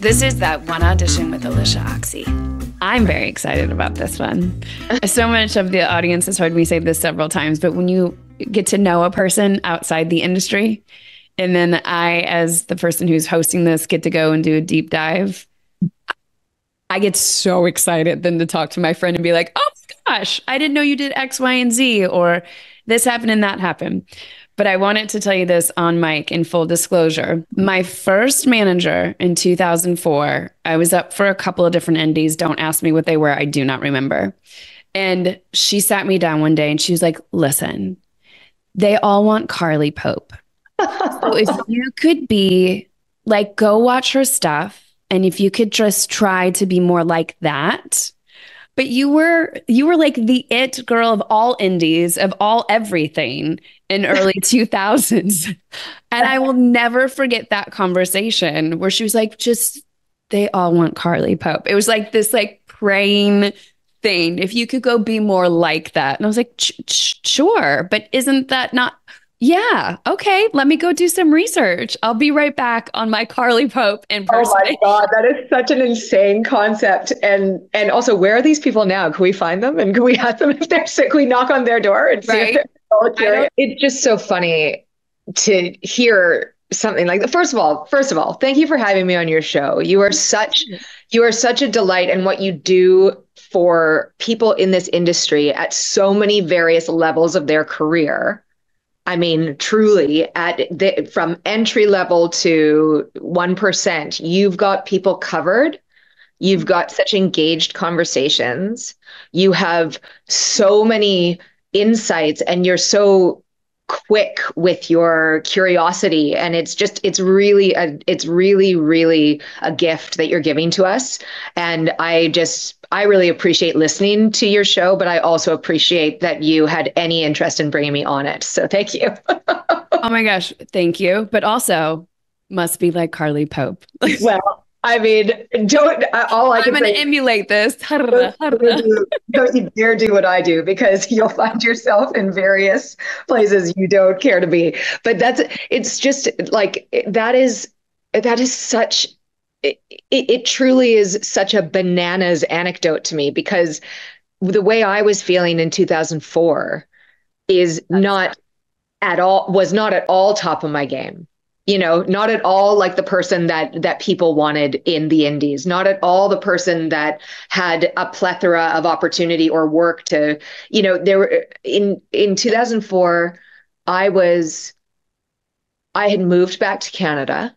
This is that one audition with Alyshia Ochse. I'm very excited about this one. so much of the audience has heard me say this several times, but when you get to know a person outside the industry, and then I, as the person who's hosting this, get to go and do a deep dive, I get so excited then to talk to my friend and be like, oh my gosh, I didn't know you did X, Y, and Z, or this happened and that happened. But I wanted to tell you this on mic in full disclosure. My first manager in 2004, I was up for a couple of different indies. Don't ask me what they were. I do not remember. And she sat me down one day and she was like, listen, they all want Carly Pope. so if you could be like, go watch her stuff. And if you could just try to be more like that, but you were you were like the it girl of all indies of all everything in early 2000s and i will never forget that conversation where she was like just they all want carly pope it was like this like praying thing if you could go be more like that and i was like sure but isn't that not yeah. Okay. Let me go do some research. I'll be right back on my Carly Pope in person. Oh my God. That is such an insane concept. And and also where are these people now? Can we find them? And can we ask them if they're sick? We knock on their door and see right. if they're It's just so funny to hear something like that. First of all, first of all, thank you for having me on your show. You are such you are such a delight and what you do for people in this industry at so many various levels of their career I mean, truly, at the, from entry level to 1%, you've got people covered. You've got such engaged conversations. You have so many insights, and you're so quick with your curiosity. And it's just it's really a it's really really a gift that you're giving to us. And i just i really appreciate listening to your show but i also appreciate that you had any interest in bringing me on it. So thank you. Oh my gosh. Thank you. But also must be like carly pope. Well I mean, don't. All I I'm going to emulate this. don't, don't you dare do what I do because you'll find yourself in various places you don't care to be. But that's it's just like that is that is such. It, it truly is such a bananas anecdote to me because the way I was feeling in 2004 is not at all was not at all top of my game you know not at all like the person that that people wanted in the indies not at all the person that had a plethora of opportunity or work to you know there were in in 2004 i was i had moved back to canada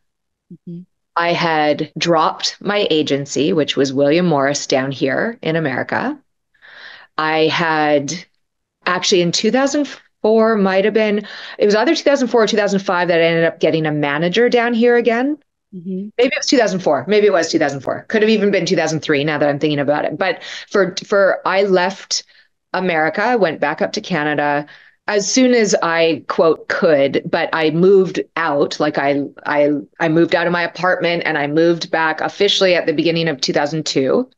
mm-hmm. i had dropped my agency which was william morris down here in america i had actually in 2004 2004 might have been it was either 2004 or 2005 that I ended up getting a manager down here again. Mm-hmm. Maybe it was 2004. Maybe it was 2004. Could have even been 2003 now that I'm thinking about it. But for for I left America, I went back up to Canada as soon as I quote could, but I moved out. Like I I I moved out of my apartment and I moved back officially at the beginning of 2002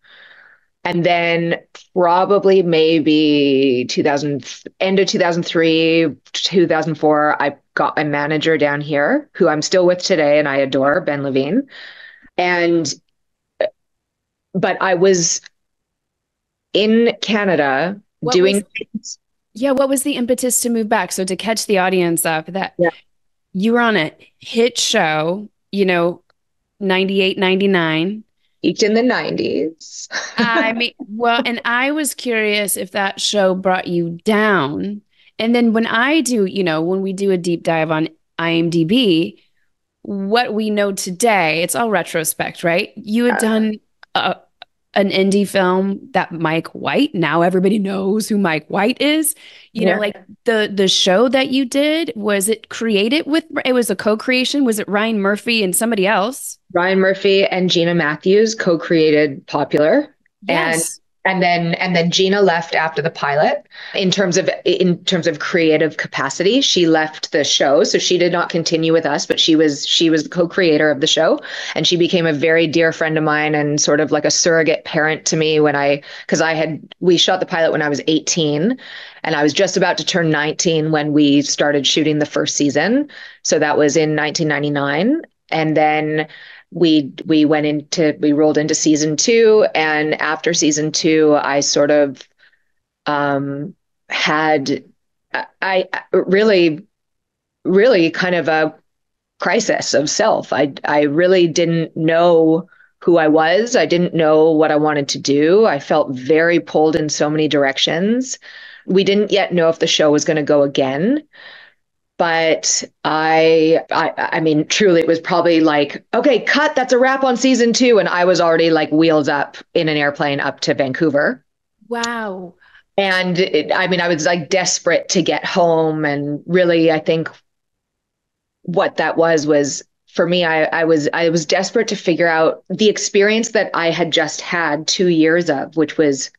and then probably maybe 2000 end of 2003 2004 i got a manager down here who i'm still with today and i adore ben levine. And uh, but i was in canada what doing was, yeah what was the impetus to move back? So to catch the audience up that yeah. you were on a hit show you know 98 99 peaked in the 90s. I mean, well, and I was curious if that show brought you down. And then when I do, you know, when we do a deep dive on IMDb, what we know today, it's all retrospect, right? You had done a, an indie film that Mike White. Now everybody knows who Mike White is. You yeah. know, like the the show that you did was it created with it was a co-creation. Was it Ryan Murphy and somebody else? Ryan Murphy and Gina Matthews co-created Popular. Yes and then and then Gina left after the pilot. In terms of in terms of creative capacity she left the show. So she did not continue with us but she was she was the co-creator of the show. And she became a very dear friend of mine and sort of like a surrogate parent to me when I cuz I had we shot the pilot when I was 18 and I was just about to turn 19 when we started shooting the first season. So that was in 1999 and then we we went into we rolled into season two, and after season two, I sort of um, had I, I really really kind of a crisis of self. I I really didn't know who I was. I didn't know what I wanted to do. I felt very pulled in so many directions. We didn't yet know if the show was going to go again. But I, I, I mean, truly, it was probably like, okay, cut. That's a wrap on season two, and I was already like wheels up in an airplane up to Vancouver. Wow. And it, I mean, I was like desperate to get home, and really, I think what that was was for me I, I was i was desperate to figure out the experience that i had just had two years of which was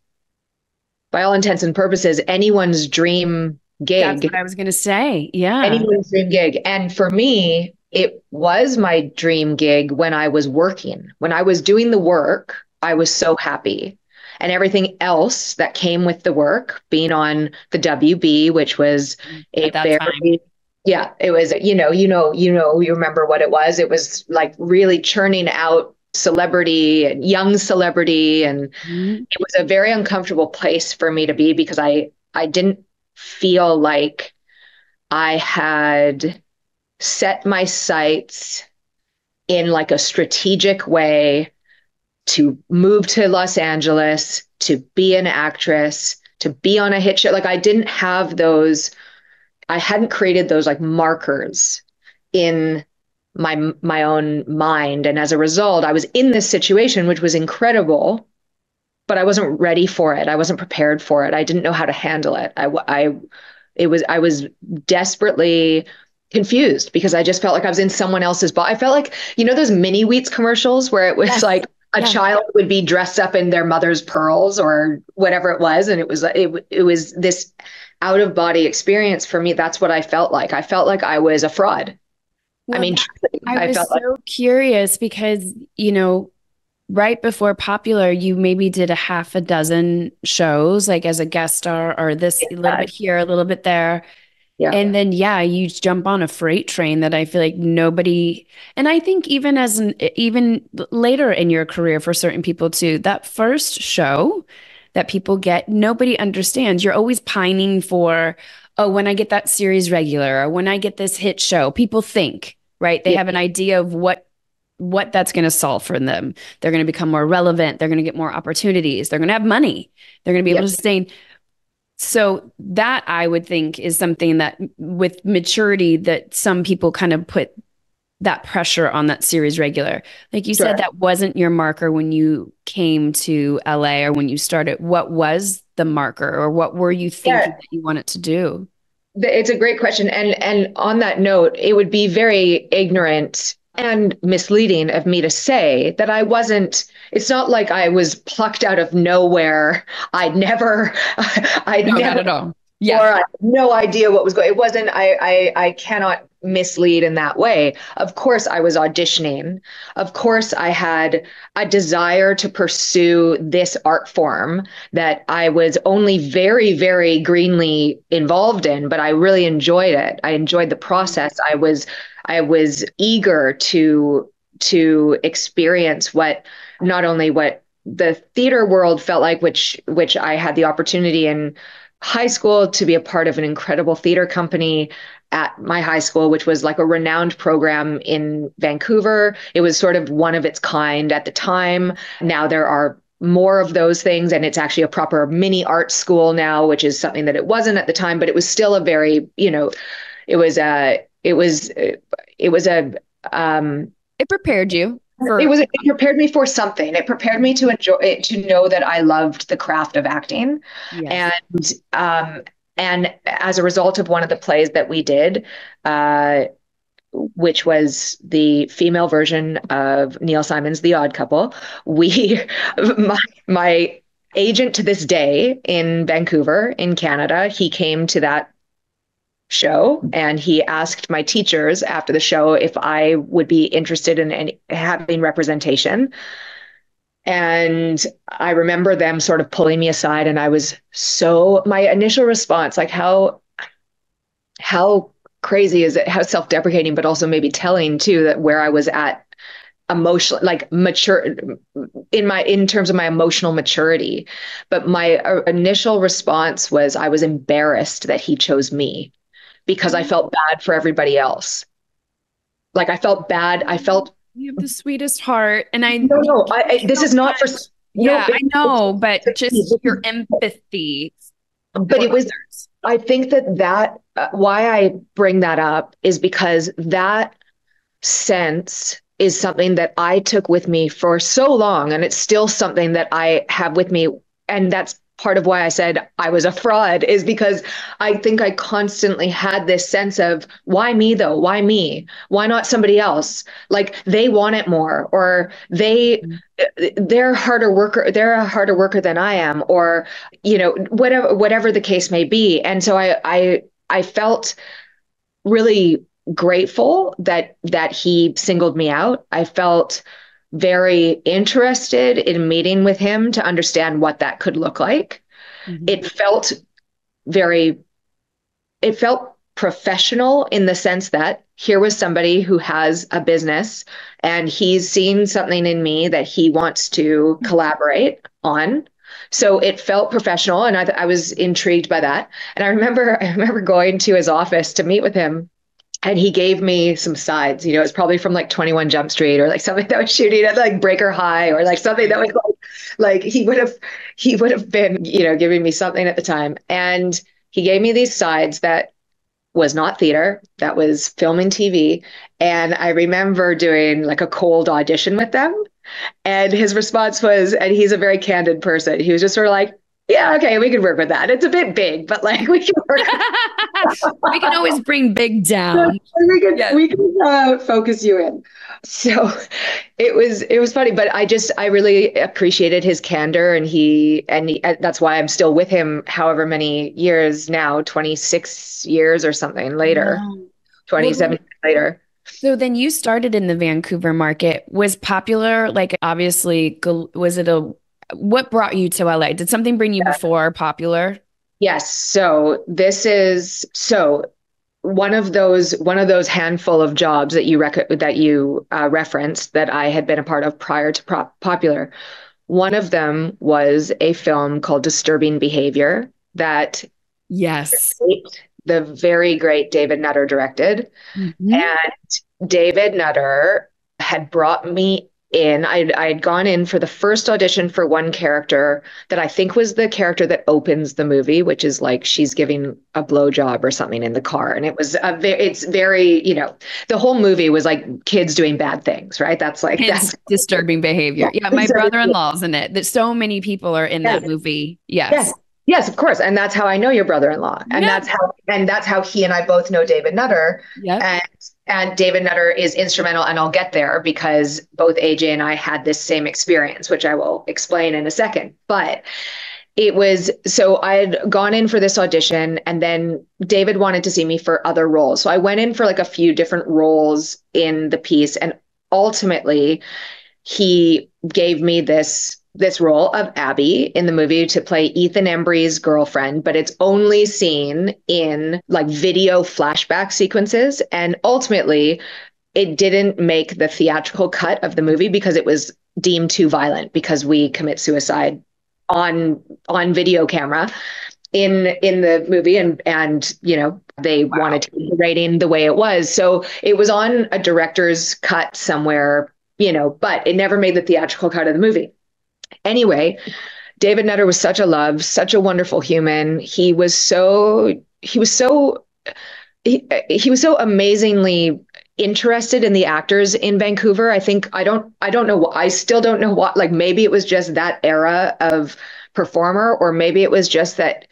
by all intents and purposes anyone's dream gig That's what I was going to say. Yeah. anyone's dream gig and for me it was my dream gig when i was working when i was doing the work i was so happy and everything else that came with the work being on the wb which was a very time. yeah, it was, you know, you know, you know, you remember what it was. It was like really churning out celebrity and young celebrity. And Mhm. it was a very uncomfortable place for me to be because I I didn't feel like I had set my sights in like a strategic way to move to Los Angeles, to be an actress, to be on a hit show. Like I didn't have those I hadn't created those like markers in my my own mind and as a result I was in this situation which was incredible but I wasn't ready for it. I wasn't prepared for it. I didn't know how to handle it. I I it was I was desperately confused because I just felt like I was in someone else's body I felt like you know those mini wheats commercials where it was Yes. like a Yeah. child would be dressed up in their mother's pearls or whatever it was. And it was it, it was this out of body experience for me. That's what i felt like. I felt like i was a fraud. I mean I i, was felt like so curious because, you know, right before Popular, you maybe did a half a dozen shows, like as a guest star, or this a little bit here, a little bit there. Yeah. And then, yeah, you jump on a freight train that I feel like nobody, and I think even as an, even later in your career for certain people too, that first show that people get, nobody understands. You're always pining for, oh, when I get that series regular or when I get this hit show, people think, right? They Yeah. have an idea of what what that's going to solve for them. They're going to become more relevant. They're going to get more opportunities. They're going to have money. They're going to be able Yep. to sustain. So that I would think is something that with maturity that some people kind of put that pressure on that series regular. Like you Sure. said, that wasn't your marker when you came to LA or when you started. What was the marker or what were you thinking Yeah. that you wanted to do? It's a great question. And and on that note, it would be very ignorant and misleading of me to say that I wasn't it's not like I was plucked out of nowhere. I'd never I'd No, never not at all. or Yeah. I had no idea what was going. It wasn't. I, I I cannot mislead in that way. Of course, I was auditioning. Of course, I had a desire to pursue this art form that I was only very, very greenly involved in, but I really enjoyed it. I enjoyed the process. I was I was eager to to experience what not only what the theater world felt like, which which I had the opportunity in high school to be a part of an incredible theater company at my high school, which was like a renowned program in Vancouver. It was sort of one of its kind at the time. Now there are more of those things, and it's actually a proper mini art school now, which is something that it wasn't at the time, but it was still a very, you know, it was a, it was, it was a, um, It prepared you for it was it prepared me for something. It prepared me to enjoy it, to know that I loved the craft of acting Yes. and um, and as a result of one of the plays that we did, uh, which was the female version of Neil Simon's The Odd Couple, we my my agent to this day in Vancouver in Canada, he came to that show and he asked my teachers after the show if I would be interested in having representation. And I remember them sort of pulling me aside, and I was so my initial response, like how how crazy is it? How self-deprecating, but also maybe telling too that where I was at emotional like mature in my in terms of my emotional maturity. But my uh, initial response was i was embarrassed that he chose me because i felt bad for everybody else like i felt bad i felt you have the sweetest heart and i no no I, I, this is not for yeah no, i know but just your empathy but it was i think that that uh, why i bring that up is because that sense is something that I took with me for so long. And it's still something that I have with me. And that's part of why I said I was a fraud, is because I think I constantly had this sense of why me though? Why me? Why not somebody else? Like they want it more, or they mm-hmm. they're harder worker, they're a harder worker than I am, or you know, whatever whatever the case may be. And so I I I felt really grateful that that he singled me out. I felt very interested in meeting with him to understand what that could look like. Mm-hmm. It felt very it felt professional in the sense that here was somebody who has a business and he's seen something in me that he wants to collaborate on so it felt professional and I, I was intrigued by that and i remember i remember going to his office to meet with him and he gave me some sides. You know, it's probably from like 21 Jump Street or like something that was shooting at like Breaker High or like something that was like, like he would have, he would have been, you know, giving me something at the time. And he gave me these sides that was not theater, that was film and TV. And I remember doing like a cold audition with them. And his response was, and he's a very candid person. He was just sort of like, yeah, okay, we can work with that. It's a bit big, but like we can work. we can always bring big down. we can yes. we can uh, focus you in. So it was it was funny, but I just I really appreciated his candor, and he and he, uh, that's why I'm still with him. However many years now, 26 years or something later, wow. 27 well, later. So then you started in the Vancouver market. Was popular like obviously was it a what brought you to LA? Did something bring you yeah. before popular? Yes. So this is so one of those one of those handful of jobs that you rec- that you uh, referenced that I had been a part of prior to pro- popular. One of them was a film called Disturbing Behavior that yes the very great David Nutter directed, mm-hmm. and David Nutter had brought me in. I I had gone in for the first audition for one character that I think was the character that opens the movie, which is like she's giving a blowjob or something in the car, and it was a very it's very you know the whole movie was like kids doing bad things, right? That's like that's disturbing behavior. Yeah, my brother-in-law's in it. That so many people are in yes. that movie. Yes. yes. Yes, of course. And that's how I know your brother-in-law. And yeah. that's how and that's how he and I both know David Nutter. And and David Nutter is instrumental and I'll get there because both AJ and I had this same experience, which I will explain in a second. But it was so I had gone in for this audition and then David wanted to see me for other roles. So I went in for like a few different roles in the piece and ultimately he gave me this this role of Abby in the movie to play Ethan Embry's girlfriend, but it's only seen in like video flashback sequences. And ultimately, it didn't make the theatrical cut of the movie because it was deemed too violent because we commit suicide on on video camera in in the movie and and you know they wow. wanted to keep the rating the way it was so it was on a director's cut somewhere you know but it never made the theatrical cut of the movie Anyway, David Nutter was such a love, such a wonderful human. He was so he was so he, he was so amazingly interested in the actors in Vancouver. I think I don't I don't know I still don't know what like maybe it was just that era of performer or maybe it was just that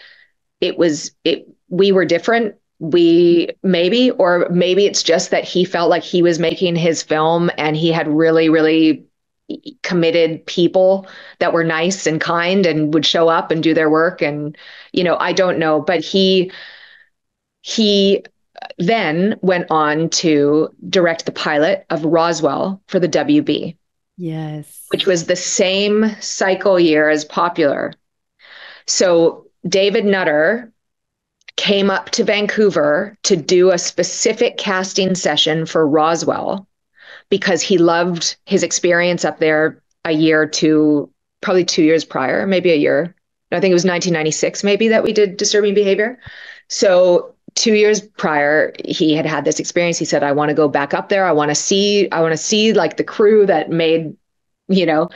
it was it we were different we maybe or maybe it's just that he felt like he was making his film and he had really really committed people that were nice and kind and would show up and do their work. And you know i don't know but he he then went on to direct the pilot of roswell for the wb yes. which was the same cycle year as popular. So david nutter came up to Vancouver to do a specific casting session for Roswell because he loved his experience up there a year to probably two years prior, maybe a year. I think it was 1996, maybe that we did disturbing behavior. So two years prior, he had had this experience. He said, "I want to go back up there. I want to see. I want to see like the crew that made, you know,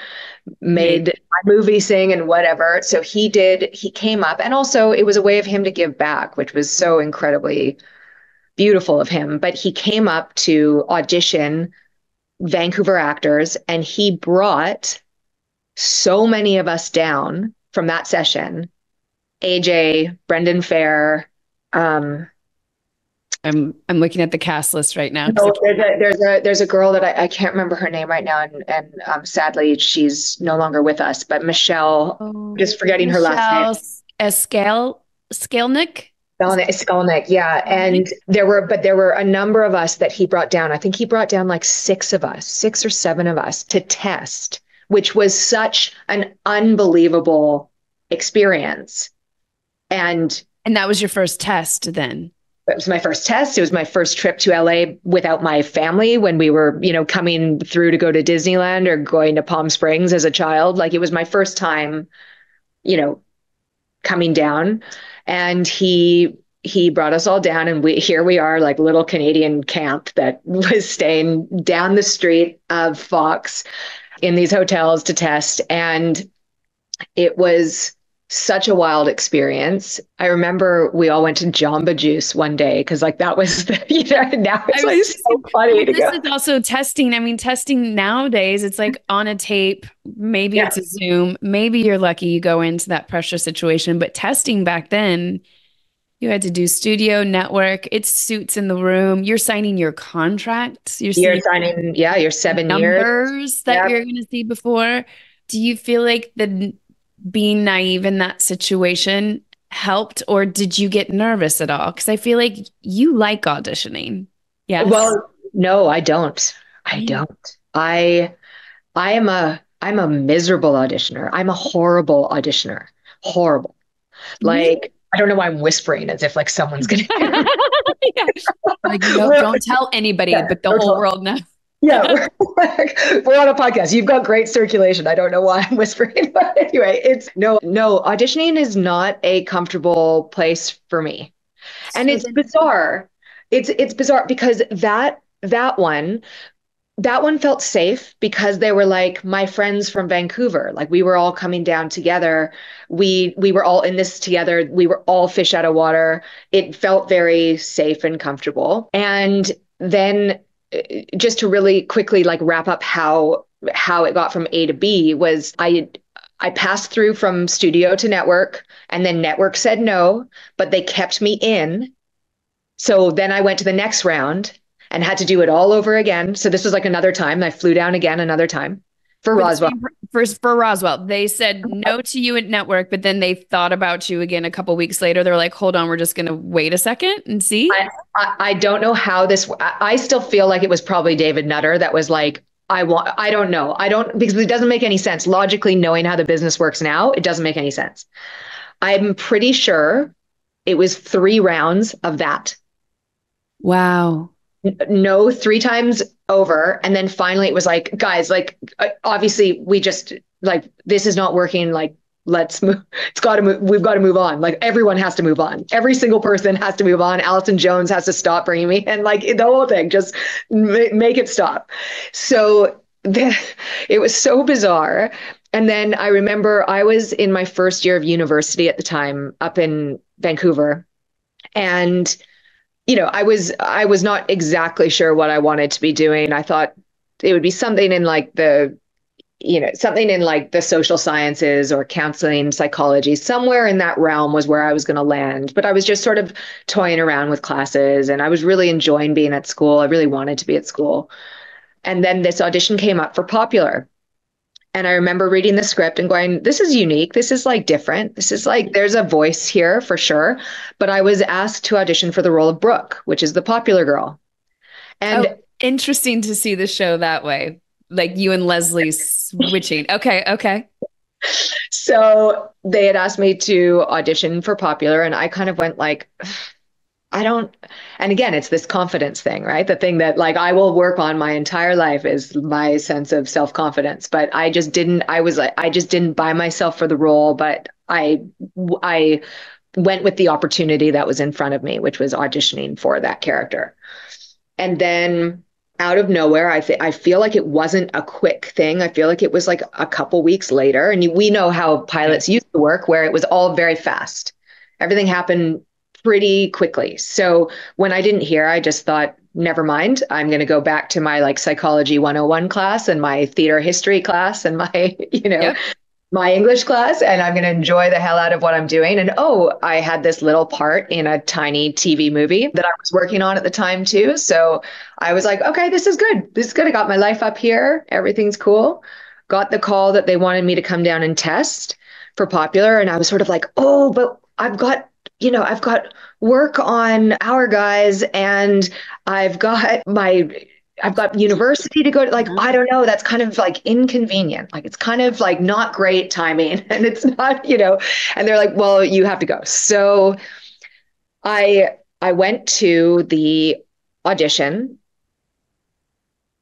made my movie sing and whatever." So he did. He came up, and also it was a way of him to give back, which was so incredibly beautiful of him. But he came up to audition Vancouver actors, and he brought so many of us down from that session. AJ, Brendan Fehr. Um, I'm I'm looking at the cast list right now. No, there's a there's a there's a girl that I, I can't remember her name right now, and and um, sadly she's no longer with us. But Michelle, oh, just forgetting Michelle her last name. Escale Skalnick. Skalnick, Skalnick, yeah. Oh, and there were, but there were a number of us that he brought down. I think he brought down like six of us, six or seven of us to test, which was such an unbelievable experience. And and that was your first test then? It was my first test. It was my first trip to LA without my family when we were, you know, coming through to go to Disneyland or going to Palm Springs as a child. Like it was my first time, you know, coming down and he he brought us all down and we here we are like little canadian camp that was staying down the street of fox in these hotels to test. And it was such a wild experience. I remember we all went to Jamba Juice one day because like that was the, you know now it's like so funny. this go. is also testing. I mean, testing nowadays it's like on a tape. Maybe yeah. it's a Zoom. Maybe you're lucky you go into that pressure situation. But testing back then, you had to do studio network. It's suits in the room. You're signing your contracts. You're, you're signing, yeah, your seven numbers years. that yeah. you're going to see before. Do you feel like the being naive in that situation helped or did you get nervous at all? Because i feel like you like auditioning. Yeah well no i don't. I don't. I i am a i'm a miserable auditioner. I'm a horrible auditioner. Horrible. Like i don't know why i'm whispering as if like someone's gonna yeah. like no, don't tell anybody yeah, but the whole world knows yeah, we're, we're, on a podcast. You've got great circulation. I don't know why I'm whispering, but anyway, it's no, no. Auditioning is not a comfortable place for me, and it's bizarre. It's it's bizarre because that that one that one felt safe because they were like my friends from Vancouver. Like we were all coming down together. We we were all in this together. We were all fish out of water. It felt very safe and comfortable. And then just to really quickly like wrap up how how it got from A to B was I I passed through from studio to network and then network said no, but they kept me in. So then I went to the next round and had to do it all over again. So this was like another time. I flew down again another time for Roswell. First for Roswell, they said no to you at network, but then they thought about you again a couple weeks later. They're like, "Hold on, we're just going to wait a second and see." I, I, I, don't know how this. I still feel like it was probably David Nutter that was like, "I want." I don't know. I don't because it doesn't make any sense logically. Knowing how the business works now, it doesn't make any sense. I'm pretty sure it was three rounds of that. Wow no three times over. And then finally it was like guys like uh, obviously we just like this is not working. Like let's move it's got to move we've got to move on. Like everyone has to move on. Every single person has to move on. Allison jones has to stop bringing me and like the whole thing just m- make it stop. So the, it was so bizarre. And then i remember i was in my first year of university at the time up in vancouver. And you know, I was I was not exactly sure what I wanted to be doing. I thought it would be something in like the you know something in like the social sciences or counseling psychology somewhere in that realm was where i was going to land. But i was just sort of toying around with classes and i was really enjoying being at school. I really wanted to be at school. And then this audition came up for popular and I remember reading the script and going, this is unique. This is like different. This is like, there's a voice here for sure. But I was asked to audition for the role of Brooke, which is the popular girl. And oh, interesting to see the show that way. Like you and Leslie switching. Okay. Okay. so they had asked me to audition for popular and i kind of went like i don't and again it's this confidence thing right the thing that like i will work on my entire life is my sense of self-confidence but i just didn't i was like i just didn't buy myself for the role but i i went with the opportunity that was in front of me which was auditioning for that character and then out of nowhere. I th- I feel like it wasn't a quick thing. I feel like it was like a couple weeks later. And we know how pilots used to work, where it was all very fast. Everything happened pretty quickly. So when I didn't hear, I just thought, never mind. I'm going to go back to my like psychology 101 class and my theater history class and my, you know, yep my English class and I'm going to enjoy the hell out of what I'm doing. And oh, I had this little part in a tiny TV movie that I was working on at the time too. So I was like, okay, this is good. This is good. I got my life up here. Everything's cool. Got the call that they wanted me to come down and test for popular. And I was sort of like, oh, but I've got, you know, I've got work on our guys and I've got my I've got university to go to. Like, mm-hmm. I don't know. That's kind of like inconvenient. Like, it's kind of like not great timing. And it's not, you know, and they're like, well, you have to go. So I I went to the audition.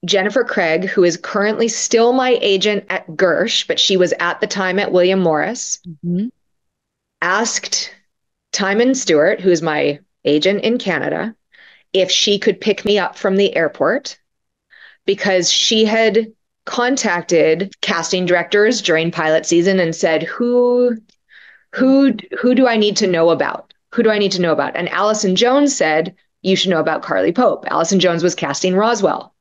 Jennifer Craig, who is currently still my agent at Gersh, but she was at the time at William Morris, mm-hmm. asked Tymon Stewart, who is my agent in Canada, if she could pick me up from the airport because she had contacted casting directors during pilot season and said, "Who, who, who do I need to know about? Who do I need to know about?" And Allison Jones said, "You should know about Carly Pope." Allison Jones was casting Roswell.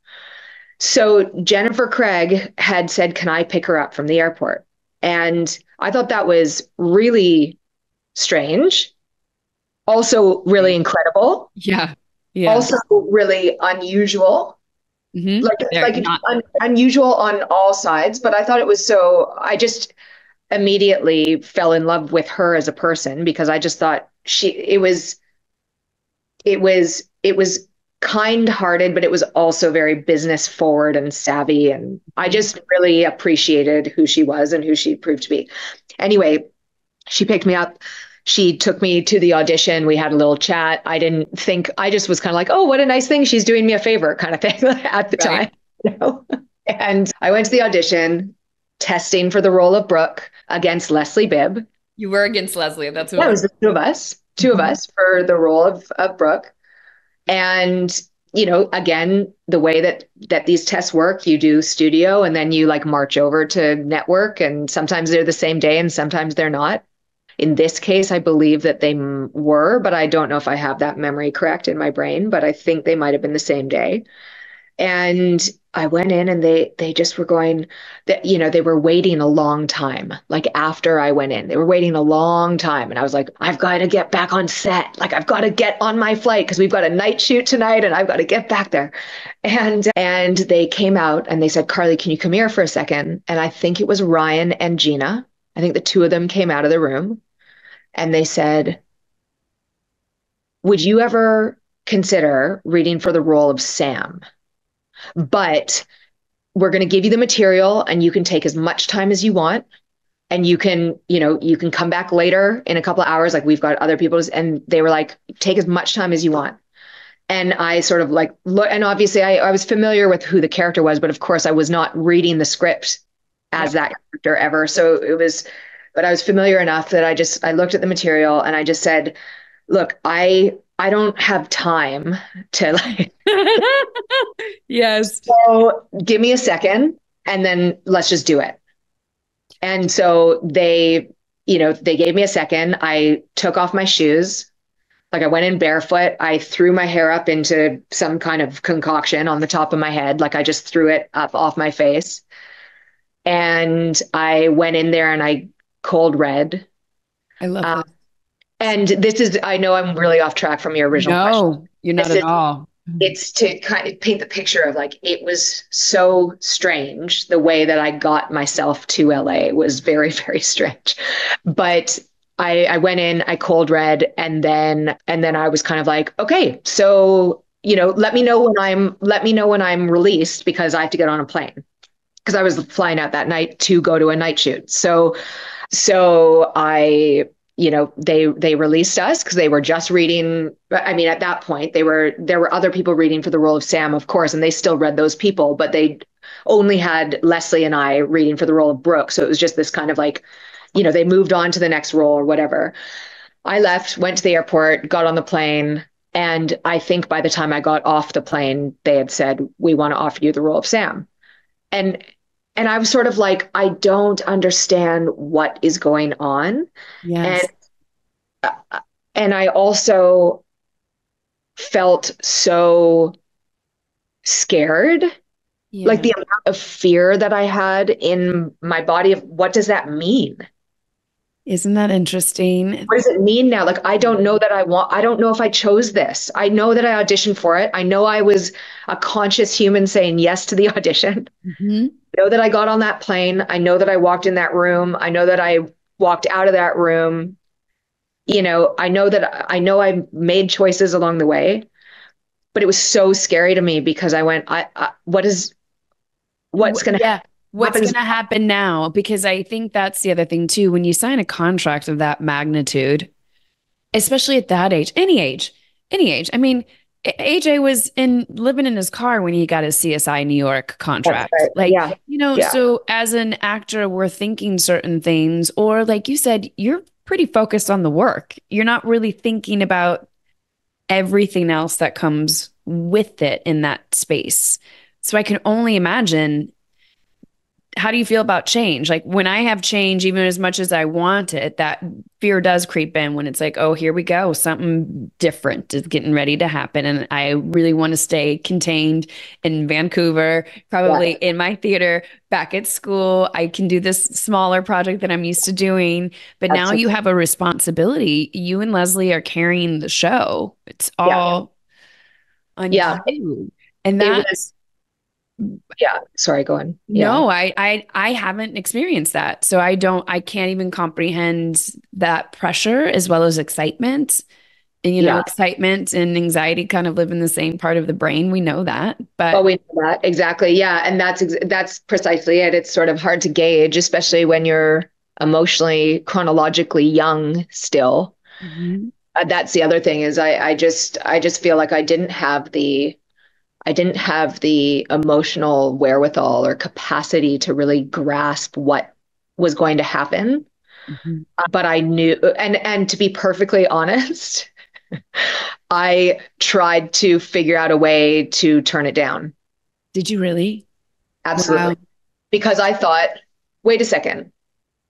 So Jennifer Craig had said, "Can I pick her up from the airport?" And I thought that was really strange. Also, really incredible. Yeah. Yeah. Also, really unusual Mm-hmm. Like They're like not- un- unusual on all sides, but I thought it was so. I just immediately fell in love with her as a person because I just thought she. It was. It was. It was kind-hearted, but it was also very business forward and savvy, and I just really appreciated who she was and who she proved to be. Anyway, she picked me up she took me to the audition. We had a little chat. I didn't think, I just was kind of like, oh, what a nice thing. She's doing me a favor kind of thing at the right. time. You know? and I went to the audition testing for the role of Brooke against Leslie Bibb. You were against Leslie. That's what yeah, it was two of us, 2 mm-hmm. of us for the role of, of Brooke. And you know again the way that that these tests work you do studio and then you like march over to network and sometimes they're the same day and sometimes they're not in this case, I believe that they were, but I don't know if I have that memory correct in my brain, but I think they might have been the same day. And I went in and they they just were going that you know they were waiting a long time like after I went in they were waiting a long time. And I was like I've got to get back on set. Like I've got to get on my flight because we've got a night shoot tonight and I've got to get back there. And and they came out and they said Carly can you come here for a second? And I think it was Ryan and Gina. I think the two of them came out of the room and they said, Would you ever consider reading for the role of Sam? But we're going to give you the material and you can take as much time as you want and you can you know you can come back later in a couple of hours like we've got other people and they were like take as much time as you want and i sort of like look and obviously I, I was familiar with who the character was but of course i was not reading the script as yeah. that character ever so it was but I was familiar enough that I just I looked at the material and I just said, look, I I don't have time to like Yes. So give me a second and then let's just do it. And so they, you know, they gave me a second. I took off my shoes. Like I went in barefoot. I threw my hair up into some kind of concoction on the top of my head. Like I just threw it up off my face. And I went in there and I cold read. I love um, And this is, I know I'm really off track from your original no, question. you're not this at is, all. It's to kind of paint the picture of like, it was so strange. The way that I got myself to LA was very, very strange. But I, I went in, I cold read, and then, and then I was kind of like, okay, so, you know, let me know when I'm, let me know when I'm released because I have to get on a plane. because I was flying out that night to go to a night shoot. So, so I, you know, they they released us because they were just reading. I mean, at that point, they were there were other people reading for the role of Sam, of course, and they still read those people, but they only had Leslie and I reading for the role of Brooke. So it was just this kind of like, you know, they moved on to the next role or whatever. I left, went to the airport, got on the plane, and I think by the time I got off the plane, they had said, "We want to offer you the role of Sam." And and I was sort of like, I don't understand what is going on. Yes. And uh, and I also felt so scared. Yeah. Like the amount of fear that I had in my body of what does that mean? Isn't that interesting? What does it mean now? Like, I don't know that I want, I don't know if I chose this. I know that I auditioned for it. I know I was a conscious human saying yes to the audition. Mhm. I know that I got on that plane. I know that I walked in that room. I know that I walked out of that room. You know, I know that I know I made choices along the way, but it was so scary to me because I went, I, I what is, what's going to yeah. What's going to happen now? Because I think that's the other thing too. When you sign a contract of that magnitude, especially at that age, any age, any age. I mean, AJ was in living in his car when he got his CSI New York contract. right. Like, Yeah. you know, Yeah. so as an actor, we're thinking certain things, or like you said, you're pretty focused on the work. You're not really thinking about everything else that comes with it in that space. So I can only imagine how do you feel about change? Like when I have change, even as much as I want it, that fear does creep in when it's like, oh, here we go. Something different is getting ready to happen. And I really want to stay contained in Vancouver, probably in my theater, back at school. I can do this smaller project that I'm used to doing. But now you have a responsibility. You and Leslie are carrying the show. It's Yeah. all on Yeah. you. And It that's was- yeah. Sorry, go on. Yeah. no, I, I I haven't experienced that. So I don't I can't even comprehend that pressure as well as excitement. And you know, Yeah. excitement and anxiety kind of live in the same part of the brain. We know that. But Oh, we know that exactly. Yeah, and that's ex- that's precisely it. It's sort of hard to gauge, especially when you're emotionally, chronologically young still. Mhm. Uh, that's the other thing is I I just I just feel like I didn't have the I didn't have the emotional wherewithal or capacity to really grasp what was going to happen. Mhm. Uh, but I knew, and and to be perfectly honest, I tried to figure out a way to turn it down. did you really? Absolutely. Wow. Because I thought, wait a second,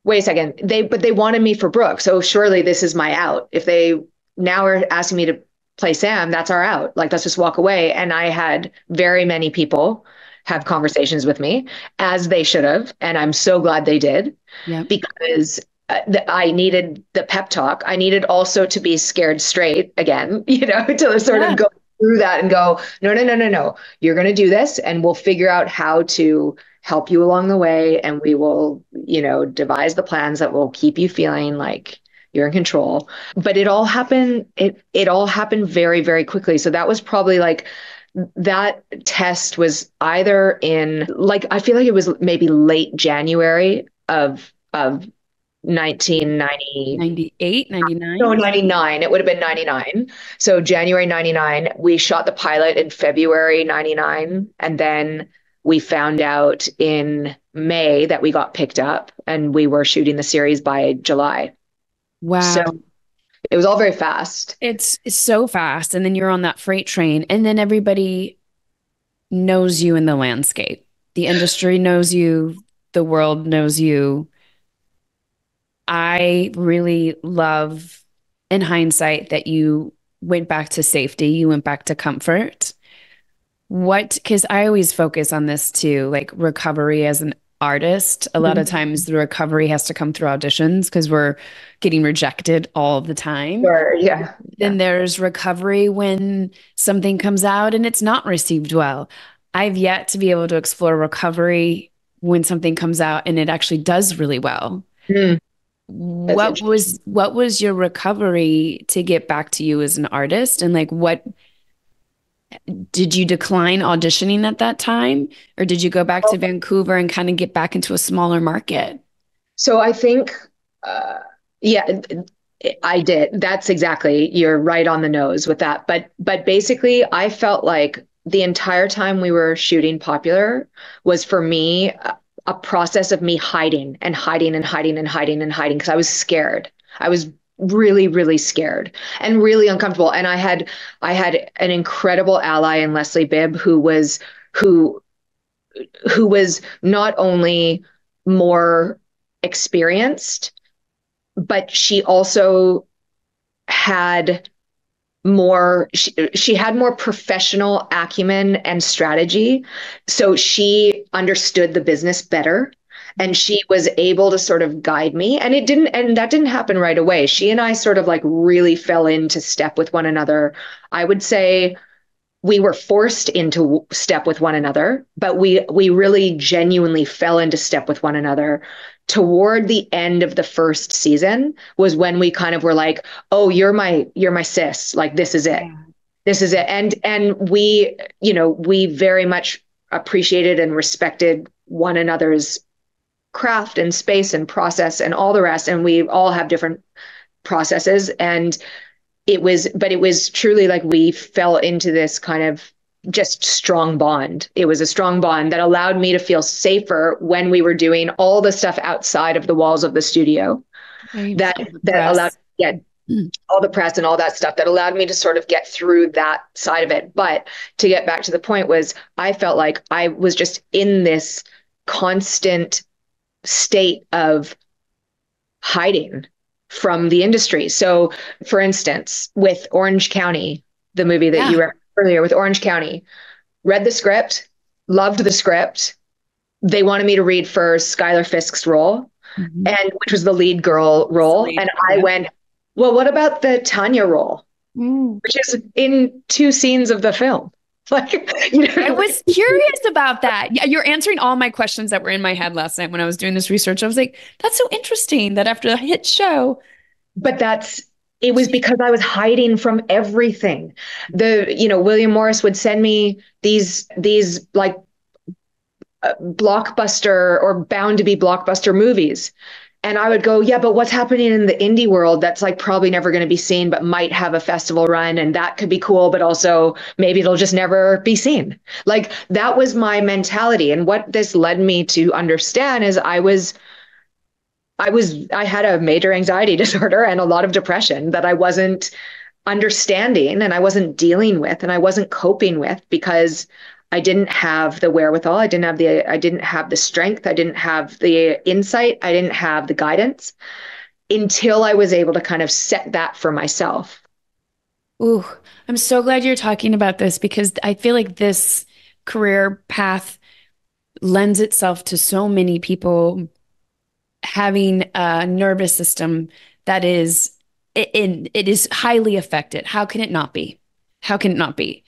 wait a second. They but they wanted me for Brooke, so surely this is my out. If they now are asking me to play Sam, that's our out. Like let's just walk away. And I had very many people have conversations with me, as they should have, and I'm so glad they did Yeah. because uh, the, I needed the pep talk. I needed also to be scared straight again, you know, to sort Yeah. of go through that and go, no, no, no, no, no. You're going to do this, and we'll figure out how to help you along the way, and we will, you know, devise the plans that will keep you feeling like you're in control. But it all happened. It it all happened very, very quickly. So that was probably like that test was either in like I feel like it was maybe late January of of 1990 98, 99? no 99 it would have been 99 so January 99 we shot the pilot in February 99 and then we found out in May that we got picked up and we were shooting the series by July wow. so it was all very fast It's it's so fast, and then you're on that freight train, and then everybody knows you in the landscape. The industry knows you, the world knows you. I really love, in hindsight, that you went back to safety, you went back to comfort. What, because I always focus on this too, like recovery as an artist. A lot of Mhm. times the recovery has to come through auditions because we're getting rejected all the time. or yeah Then there's recovery when something comes out and it's not received well. I've yet to be able to explore recovery when something comes out and it actually does really well. Hmm. What was what was your recovery to get back to you as an artist and like what did you decline auditioning at that time or did you go back to Vancouver and kind of get back into a smaller market? So I think, uh, yeah, I did. That's exactly. You're right on the nose with that. But but basically, I felt like the entire time we were shooting Popular was for me a, a process of me hiding and hiding and hiding and hiding and hiding because I was scared. I was really really scared and really uncomfortable. And i had i had an incredible ally in leslie bibb who was who who was not only more experienced but she also had more she, she had more professional acumen and strategy. So she understood the business better and she was able to sort of guide me. And it didn't and that didn't happen right away. She and i sort of like really fell into step with one another. I would say we were forced into step with one another but we we really genuinely fell into step with one another. Toward the end of the first season was when we kind of were like oh you're my you're my sis. Like this is it. Yeah. this is it. And and we you know we very much appreciated and respected one another's craft and space and process and all the rest and we all have different processes and it was but it was truly like we fell into this kind of just strong bond. It was a strong bond that allowed me to feel safer when we were doing all the stuff outside of the walls of the studio. that that allowed yeah mm. all the press and all that stuff that allowed me to sort of get through that side of it. But to get back to the point was I felt like I was just in this constant state of hiding from the industry. So for instance, with Orange County, the movie that yeah. you referenced earlier with Orange County. Read the script, loved the script. They wanted me to read for Schuyler Fisk's role, mm-hmm. and which was the lead girl role. Lead, and I went, well, what about the Tanya role, mm. which is in two scenes of the film? Like, you know, I was curious about that. Yeah, you're answering all my questions that were in my head last night when I was doing this research. I was like, that's so interesting that after the hit show. But that's it was because I was hiding from everything. The you know William Morris would send me these these like uh, blockbuster or bound to be blockbuster movies. And I would go, yeah, but what's happening in the indie world that's like probably never going to be seen, but might have a festival run and that could be cool, but also maybe it'll just never be seen. Like that was my mentality. And what this led me to understand is I was I was I had a major anxiety disorder and a lot of depression that I wasn't understanding and I wasn't dealing with and I wasn't coping with because I didn't have the wherewithal, I didn't have the I didn't have the strength, I didn't have the insight, I didn't have the guidance until I was able to kind of set that for myself. Ooh, I'm so glad you're talking about this because I feel like this career path lends itself to so many people having a nervous system that is it, it, it is highly affected. How can it not be? How can it not be?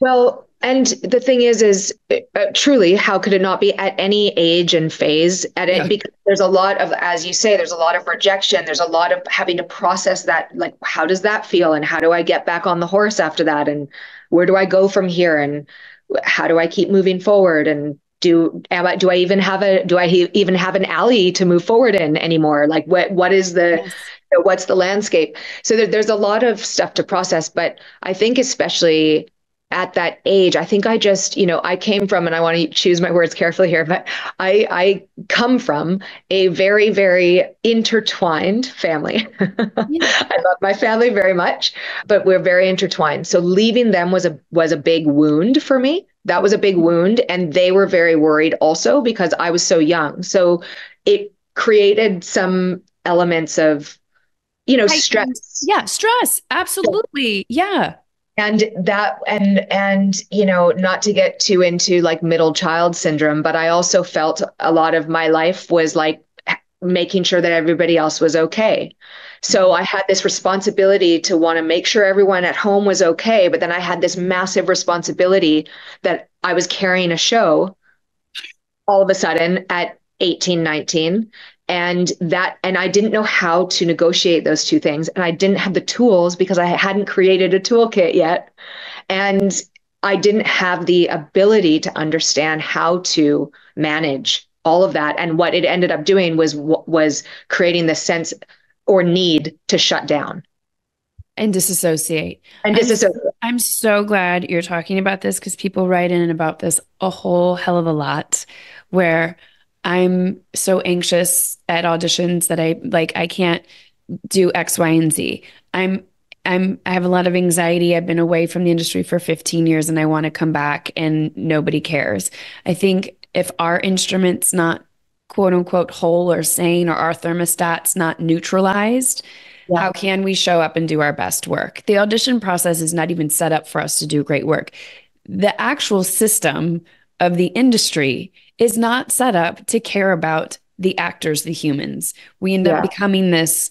Well, and the thing is, is uh, truly, how could it not be at any age and phase at it? Yeah. Because there's a lot of, as you say, there's a lot of rejection. There's a lot of having to process that. Like, how does that feel? And how do I get back on the horse after that? And where do I go from here? And how do I keep moving forward? And do am I, do I even have a do I even have an alley to move forward in anymore? Like what what is the yes. what's the landscape? So there, there's a lot of stuff to process, but I think especially at that age, I think I just, you know, I came from, and I want to choose my words carefully here, but I, I come from a very, very intertwined family. Yeah. I love my family very much, but we're very intertwined. So leaving them was a was a big wound for me. That was a big wound, and they were very worried also because I was so young. So it created some elements of, you know, stress. Yeah, stress. Absolutely. Yeah and that and and you know not to get too into like middle child syndrome but i also felt a lot of my life was like making sure that everybody else was okay. So mm-hmm. i had this responsibility to want to make sure everyone at home was okay but then i had this massive responsibility that i was carrying a show all of a sudden at 18 19 and that and i didn't know how to negotiate those two things and i didn't have the tools because i hadn't created a toolkit yet and I didn't have the ability to understand how to manage all of that. And what it ended up doing was was creating the sense or need to shut down and disassociate. And disassociate. I'm, I'm so glad you're talking about this because people write in about this a whole hell of a lot where I'm so anxious at auditions that I like I can't do X, Y, and Z. I'm I'm I have a lot of anxiety. I've been away from the industry for 15 years and I want to come back and nobody cares. I think if our instrument's not quote unquote whole or sane or our thermostat's not neutralized, yeah. how can we show up and do our best work? The audition process is not even set up for us to do great work. The actual system of the industry is not set up to care about the actors, the humans. We end yeah. up becoming this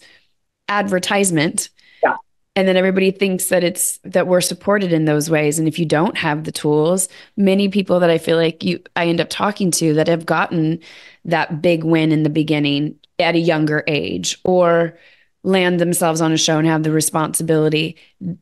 advertisement. And then everybody thinks that it's that we're supported in those ways. And if you don't have the tools many people that i feel like you i end up talking to that have gotten that big win in the beginning at a younger age or land themselves on a show and have the responsibility.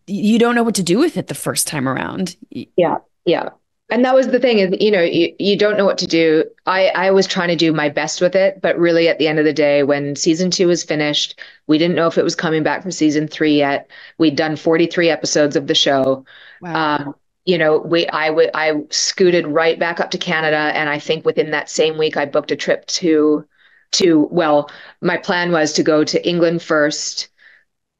You don't know what to do with it the first time around. Yeah. Yeah and that was the thing is you know you, you don't know what to do. I i was trying to do my best with it but really at the end of the day when season two was finished we didn't know if it was coming back for season three yet. We'd done 43 episodes of the show. Wow. um, you know we i would i scooted right back up to canada and i think within that same week i booked a trip to to well my plan was to go to england first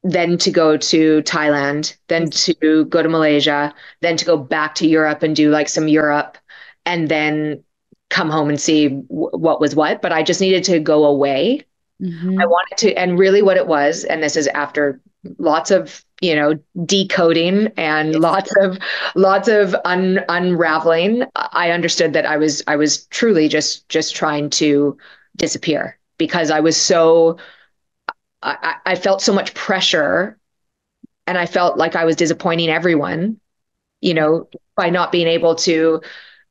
then to go to Thailand, then to go to Malaysia, then to go back to Europe and do like some Europe, and then come home and see w- what was what. But I just needed to go away. Mm-hmm. I wanted to, and really what it was, and this is after lots of you know decoding and lots of lots of un, unraveling i understood that i was i was truly just just trying to disappear because i was so I, I felt so much pressure and I felt like I was disappointing everyone, you know, by not being able to.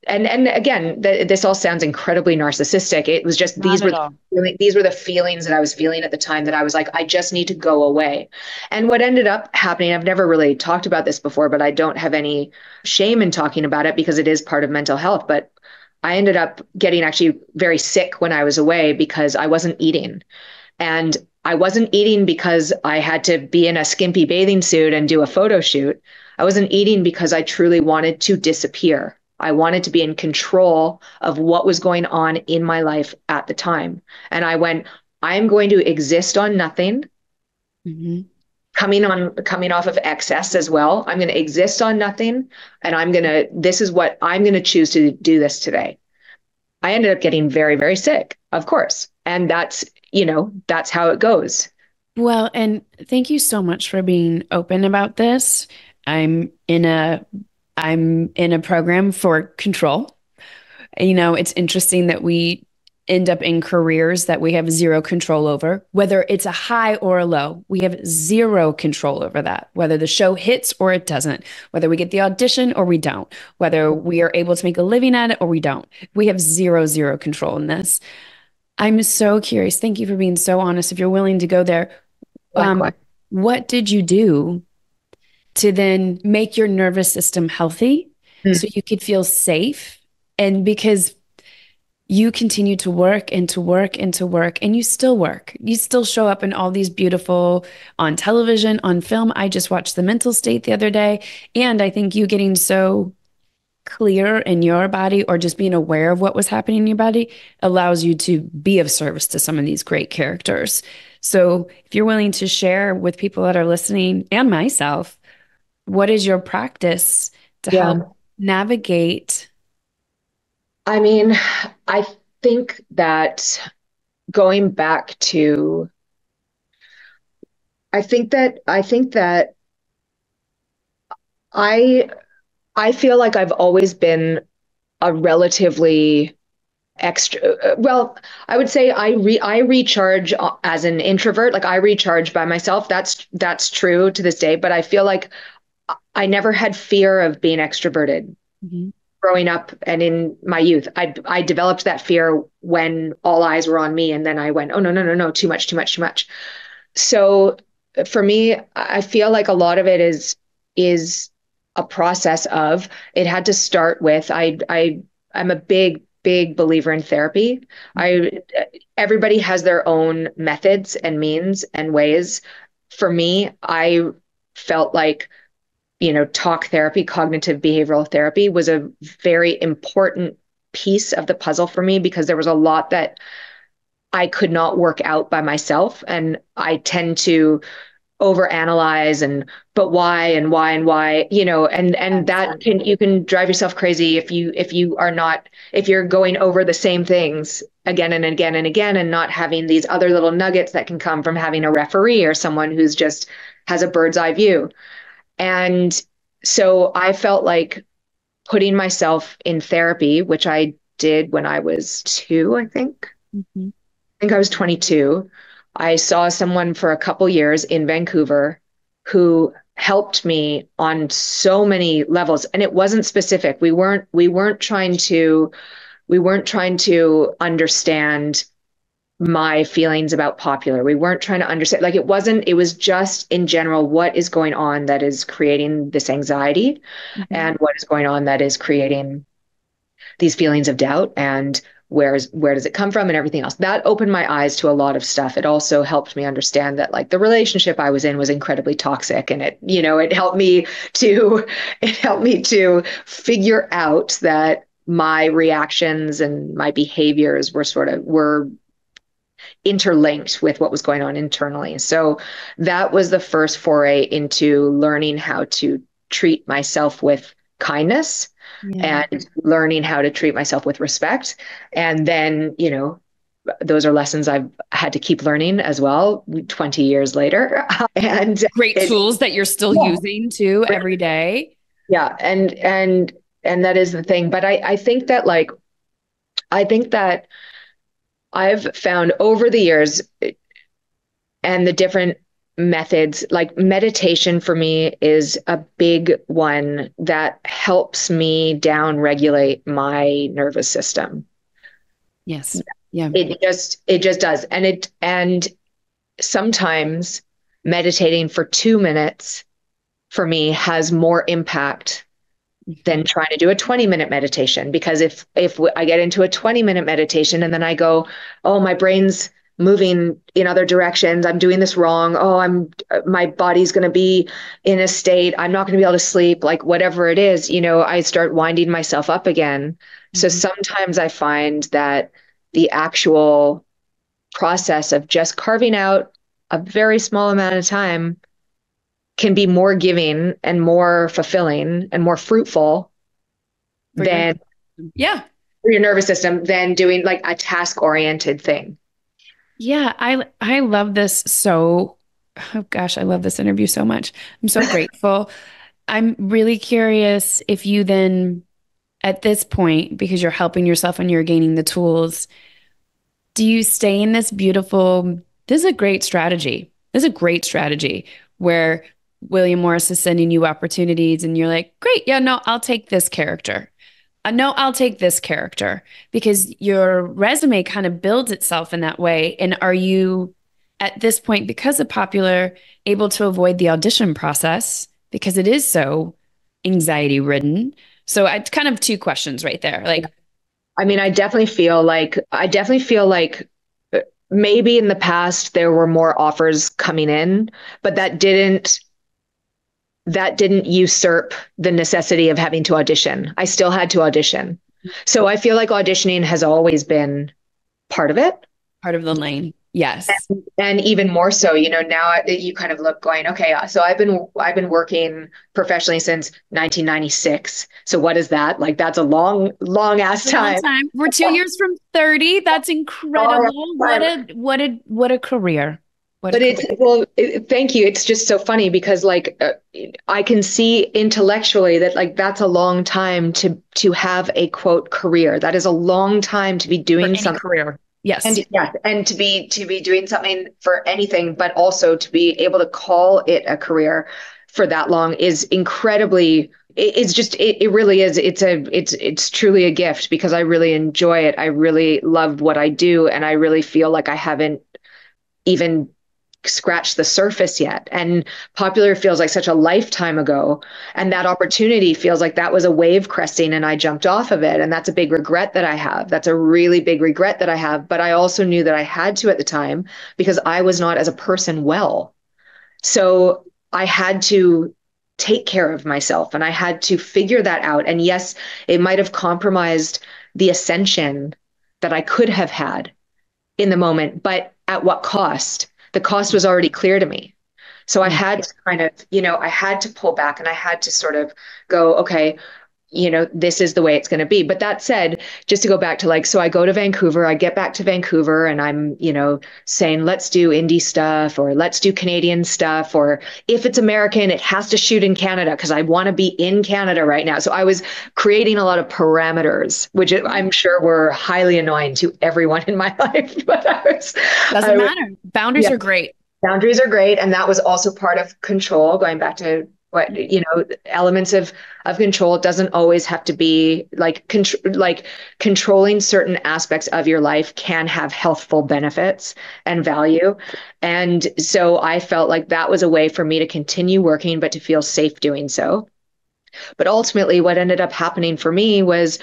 And and again, th- this all sounds incredibly narcissistic. It was just not these were the, these were the feelings that I was feeling at the time that I was like, I just need to go away. And what ended up happening, I've never really talked about this before, but I don't have any shame in talking about it because it is part of mental health. But I ended up getting actually very sick when I was away because I wasn't eating. And I wasn't eating because I had to be in a skimpy bathing suit and do a photo shoot. I wasn't eating because I truly wanted to disappear. I wanted to be in control of what was going on in my life at the time. And I went, I'm going to exist on nothing. Mm-hmm. Coming on, coming off of excess as well. I'm going to exist on nothing, and I'm going to. This is what I'm going to choose to do this today. I ended up getting very, very sick, of course, and that's you know, that's how it goes. Well, and thank you so much for being open about this. I'm in a I'm in a program for control. You know, it's interesting that we end up in careers that we have zero control over, whether it's a high or a low. We have zero control over that, whether the show hits or it doesn't, whether we get the audition or we don't, whether we are able to make a living at it or we don't. We have zero, zero control in this. I'm so curious. Thank you for being so honest. If you're willing to go there, um, what did you do to then make your nervous system healthy mm. so you could feel safe? And because you continue to work and to work and to work, and you still work, you still show up in all these beautiful on television, on film. I just watched The Mental State the other day, and I think you getting so clear in your body or just being aware of what was happening in your body allows you to be of service to some of these great characters. So, if you're willing to share with people that are listening and myself, what is your practice to yeah. help navigate? I mean, I think that going back to I think that I think that I I feel like I've always been a relatively extra uh, well i would say i re i recharge as an introvert like i recharge by myself. That's that's true to this day but i feel like i never had fear of being extroverted mm-hmm. growing up and in my youth. I i developed that fear when all eyes were on me and then i went oh no no no no too much too much too much. So for me i feel like a lot of it is is a process of it had to start with I I I'm a big big believer in therapy. I everybody has their own methods and means and ways. For me, I felt like you know talk therapy, cognitive behavioral therapy was a very important piece of the puzzle for me because there was a lot that I could not work out by myself and I tend to overanalyze and but why and why and why you know and and that can you can drive yourself crazy if you if you are not if you're going over the same things again and again and again and not having these other little nuggets that can come from having a referee or someone who's just has a bird's eye view. And so i felt like putting myself in therapy which i did when i was 2 i think. Mm-hmm. i think i was 22 I saw someone for a couple years in Vancouver who helped me on so many levels and it wasn't specific. We weren't we weren't trying to we weren't trying to understand my feelings about popular. We weren't trying to understand like it wasn't it was just in general what is going on that is creating this anxiety mm-hmm. and what is going on that is creating these feelings of doubt and where's where does it come from and everything else. That opened my eyes to a lot of stuff. It also helped me understand that like the relationship i was in was incredibly toxic and it you know it helped me to it helped me to figure out that my reactions and my behaviors were sort of were interlinked with what was going on internally. So that was the first foray into learning how to treat myself with kindness yeah. and learning how to treat myself with respect. And then, you know, those are lessons I've had to keep learning as well 20 years later. and great it, tools that you're still yeah. using too every day. Yeah. And, and, and that is the thing. But I, I think that like, I think that I've found over the years eh, and the different methods like meditation for me is a big one that helps me down regulate my nervous system. Yes. Yeah. It just it just does. And it and sometimes meditating for 2 minutes for me has more impact than mm-hmm. trying to do a 20 minute meditation because if if I get into a 20 minute meditation and then I go oh my brain's moving in other directions. I'm doing this wrong. Oh i'm my body's going to be in a state i'm not going to be able to sleep like whatever it is you know i start winding myself up again. Mm-hmm. so sometimes i find that the actual process of just carving out a very small amount of time can be more giving and more fulfilling and more fruitful for than your, yeah. for your nervous system than doing like a task oriented thing yeah, I I love this so oh gosh, I love this interview so much. I'm so grateful. I'm really curious if you then at this point because you're helping yourself and you're gaining the tools, do you stay in this beautiful this is a great strategy. This is a great strategy where William Morris is sending you opportunities and you're like, "Great. Yeah, no, I'll take this character." Uh, no, I'll take this character because your resume kind of builds itself in that way. And are you at this point, because of popular, able to avoid the audition process because it is so anxiety ridden? So I kind of two questions right there. Like, I mean, I definitely feel like, I definitely feel like uh, maybe in the past there were more offers coming in, but that didn't that didn't usurp the necessity of having to audition. I still had to audition. So I feel like auditioning has always been part of it. Part of the lane. Yes. And, and, even more so, you know, now you kind of look going, okay, uh, so I've been I've been working professionally since 1996. So what is that? Like that's a long long ass time. time. We're 2 years from 30. That's incredible. What a what a what a career. What but it's well it, thank you. It's just so funny because like uh, i can see intellectually that like that's a long time to to have a quote career. That is a long time to be doing something. career. Yes. and yeah and to be to be doing something for anything but also to be able to call it a career for that long is incredibly it's just it, it really is. It's a it's it's truly a gift because i really enjoy it. I really love what i do and i really feel like i haven't even scratched the surface yet. And popular feels like such a lifetime ago. And that opportunity feels like that was a wave cresting and I jumped off of it. And that's a big regret that I have. That's a really big regret that I have. But I also knew that I had to at the time because I was not as a person well. So I had to take care of myself and I had to figure that out. And yes, it might have compromised the ascension that I could have had in the moment, but at what cost? The cost was already clear to me. So I mm-hmm. had to kind of, you know, I had to pull back and I had to sort of go, okay, you know, this is the way it's going to be. But that said, just to go back to like, so I go to Vancouver, I get back to Vancouver and I'm, you know, saying, let's do indie stuff or let's do Canadian stuff. Or if it's American, it has to shoot in Canada because I want to be in Canada right now. So I was creating a lot of parameters, which I'm sure were highly annoying to everyone in my life. But I was, doesn't I was, matter. Boundaries yeah. are great. Boundaries are great. And that was also part of control, going back to what you know elements of of control it doesn't always have to be like contr- like controlling certain aspects of your life can have healthful benefits and value. And so i felt like that was a way for me to continue working but to feel safe doing so. But ultimately what ended up happening for me was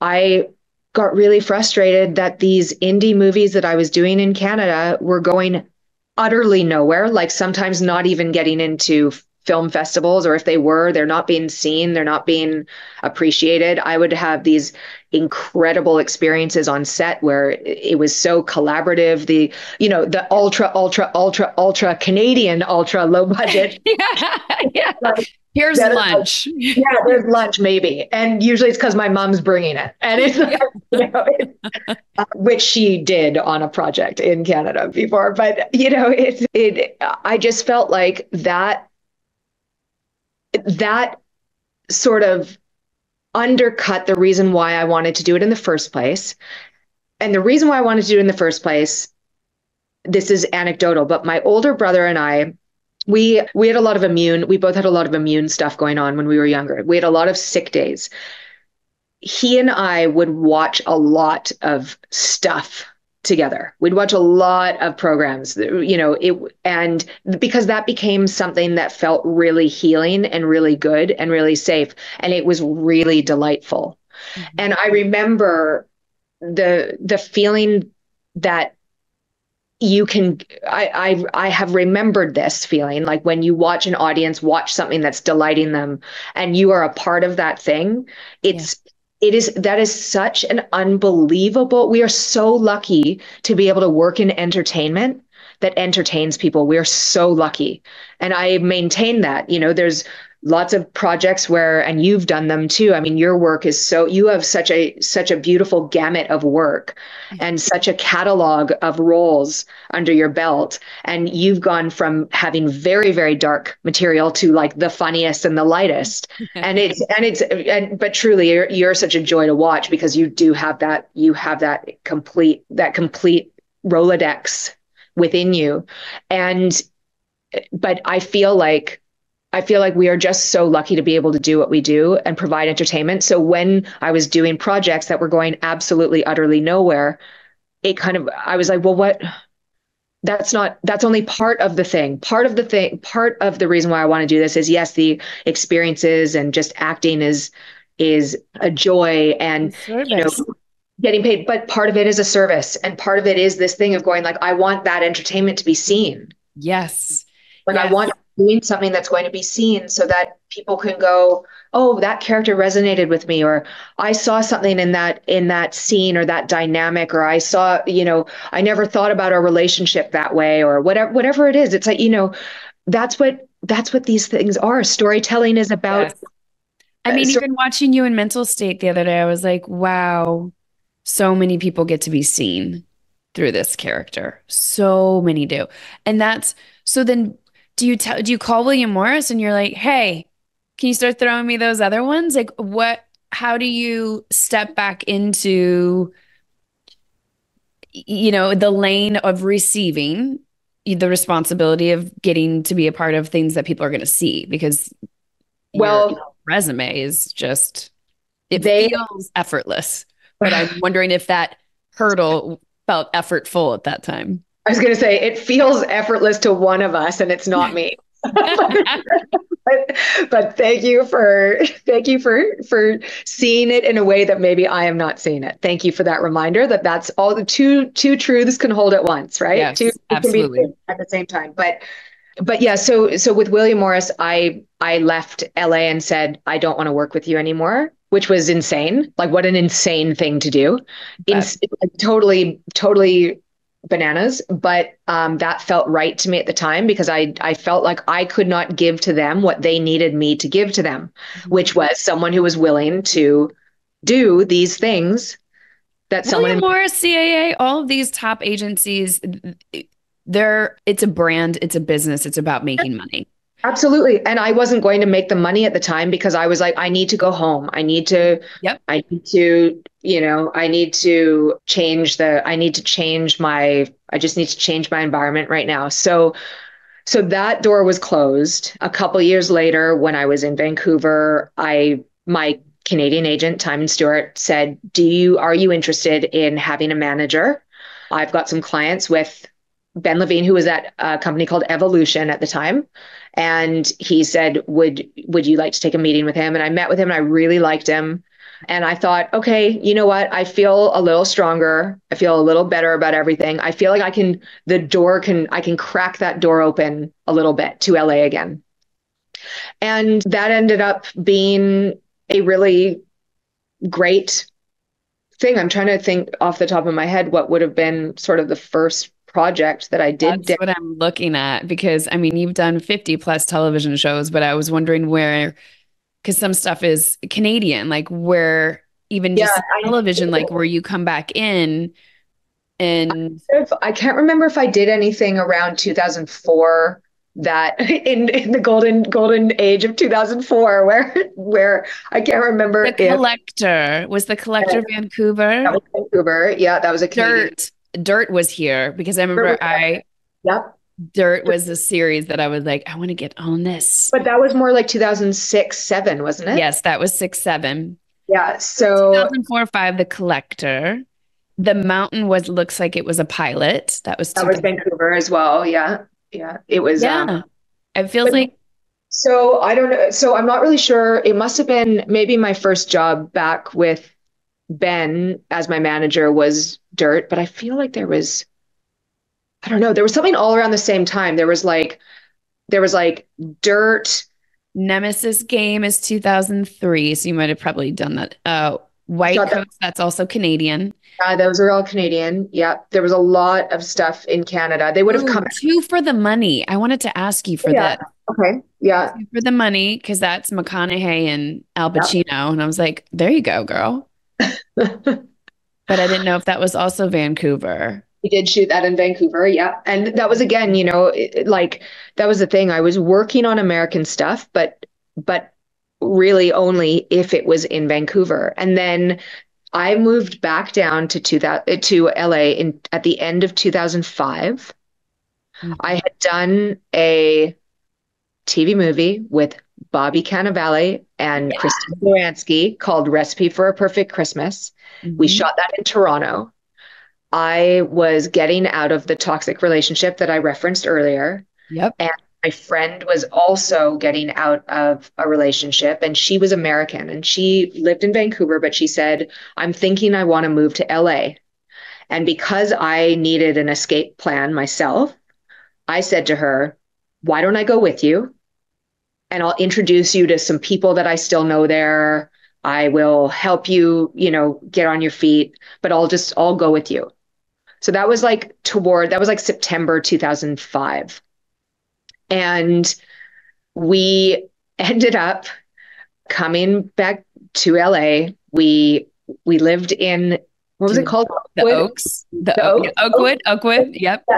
i got really frustrated that these indie movies that i was doing in canada were going utterly nowhere like sometimes not even getting into film festivals or if they were they're not being seen they're not being appreciated. I would have these incredible experiences on set where it was so collaborative. The you know the ultra ultra ultra ultra canadian ultra low budget. Yeah, yeah. Like, here's lunch. Yeah there's lunch maybe. And usually it's because my mom's bringing it. And it's you know it's, uh, which she did on a project in canada before. But you know it it i just felt like that that sort of undercut the reason why I wanted to do it in the first place. And the reason why I wanted to do it in the first place, this is anecdotal, but my older brother and I, we we had a lot of immune, we both had a lot of immune stuff going on when we were younger. We had a lot of sick days. He and I would watch a lot of stuff together. We'd watch a lot of programs, you know, it and because that became something that felt really healing and really good and really safe and it was really delightful. Mm-hmm. And I remember the the feeling that you can I, I i have remembered this feeling like when you watch an audience watch something that's delighting them and you are a part of that thing it's it is that is such an unbelievable we are so lucky to be able to work in entertainment that entertains people. We're so lucky. And i maintain that you know there's lots of projects where and you've done them too. I mean your work is so you have such a such a beautiful gamut of work and such a catalog of roles under your belt. And you've gone from having very very dark material to like the funniest and the lightest. And it's and it's and but truly you're, you're such a joy to watch because you do have that you have that complete that complete rolodex within you. And but i feel like I feel like we are just so lucky to be able to do what we do and provide entertainment. So when I was doing projects that were going absolutely utterly nowhere, it kind of I was like, well, what that's not that's only part of the thing. Part of the thing, part of the reason why I want to do this is yes, the experiences and just acting is is a joy and you know getting paid, but part of it is a service and part of it is this thing of going like I want that entertainment to be seen. Yes. Like yes. I want doing something that's going to be seen so that people can go oh that character resonated with me or i saw something in that in that scene or that dynamic or i saw you know i never thought about our relationship that way or whatever whatever it is. It's like you know that's what that's what these things are. Storytelling is about yes. i mean so- even watching you in mental state the other day i was like wow so many people get to be seen through this character. So many do. And that's so then do you tell do you call William Morris and you're like, "Hey, can you start throwing me those other ones?" Like what how do you step back into you know, the lane of receiving the responsibility of getting to be a part of things that people are going to see? Because well resume is just it they, feels effortless. But i'm wondering if that hurdle felt effortful at that time I was going to say it feels effortless to one of us, and it's not me. but, but thank you for thank you for for seeing it in a way that maybe I am not seeing it. Thank you for that reminder that that's all the two two truths can hold at once, right? Yes, two absolutely. at the same time. But but yeah, so so with William Morris, I I left LA and said I don't want to work with you anymore, which was insane. Like what an insane thing to do. In, totally totally bananas, but um, that felt right to me at the time because I I felt like I could not give to them what they needed me to give to them, mm-hmm. which was someone who was willing to do these things that someone William Morris, CAA, all of these top agencies, they're it's a brand, it's a business, it's about making money. Absolutely. And I wasn't going to make the money at the time because I was like, I need to go home. I need to, yep. I need to, you know, I need to change the, I need to change my, I just need to change my environment right now. So, so that door was closed. A couple years later, when I was in Vancouver, I, my Canadian agent, Timon Stewart, said, Do you, are you interested in having a manager? I've got some clients with Ben Levine, who was at a company called Evolution at the time, and he said, "Would would you like to take a meeting with him?" And I met with him, and I really liked him. And I thought, okay, you know what? I feel a little stronger. I feel a little better about everything. I feel like I can, the door can, I can crack that door open a little bit to LA again. And that ended up being a really great thing. I'm trying to think off the top of my head what would have been sort of the first project that I did. That's what I'm looking at because I mean, you've done 50 plus television shows, but I was wondering where, because some stuff is Canadian, like where even just television, like where you come back in and I can't remember if I did anything around 2004 that in, in the golden golden age of 2004 where where I can't remember the collector if, was the collector yeah, Vancouver that was Vancouver yeah that was a Canadian. dirt Dirt was here because I remember I Yep. Dirt was a series that I was like, I want to get on this. But that was more like 2006, seven, wasn't it? Yes, that was six, seven. Yeah. So 2004, five, The Collector. The Mountain was looks like it was a pilot. That was that was Vancouver as well. Yeah, yeah. It was. Yeah. Um, it feels like. So I don't know. So I'm not really sure. It must have been maybe my first job back with Ben as my manager was dirt, but I feel like there was, I don't know, there was something all around the same time. There was like, there was like dirt. Nemesis game is 2003. So you might have probably done that. Uh, White Coats, that. that's also Canadian. Uh, those are all Canadian. Yeah. There was a lot of stuff in Canada. They would have Ooh, come. Two for the money. I wanted to ask you for yeah. that. Okay. Yeah. Two for the money, because that's McConaughey and Al Pacino. Yeah. And I was like, there you go, girl. But I didn't know if that was also Vancouver. We did shoot that in Vancouver, yeah. And that was again, you know, it, like that was the thing. I was working on American stuff, but but really only if it was in Vancouver. And then I moved back down to 2000 to LA in at the end of 2005. Mm-hmm. I had done a TV movie with Bobby Cannavale and yeah. Christine Baranski called Recipe for a Perfect Christmas. Mm-hmm. We shot that in Toronto. I was getting out of the toxic relationship that I referenced earlier. Yep. And my friend was also getting out of a relationship and she was American and she lived in Vancouver, but she said, I'm thinking I want to move to LA. And because I needed an escape plan myself, I said to her, Why don't I go with you? And I'll introduce you to some people that I still know there. I will help you, you know, get on your feet, but I'll just, I'll go with you. So that was like toward, that was like September 2005. And we ended up coming back to LA. We, we lived in, what was it called? The Oakwood? Oaks. The, the Oaks. Oakwood. Oakwood. Yep. Yeah.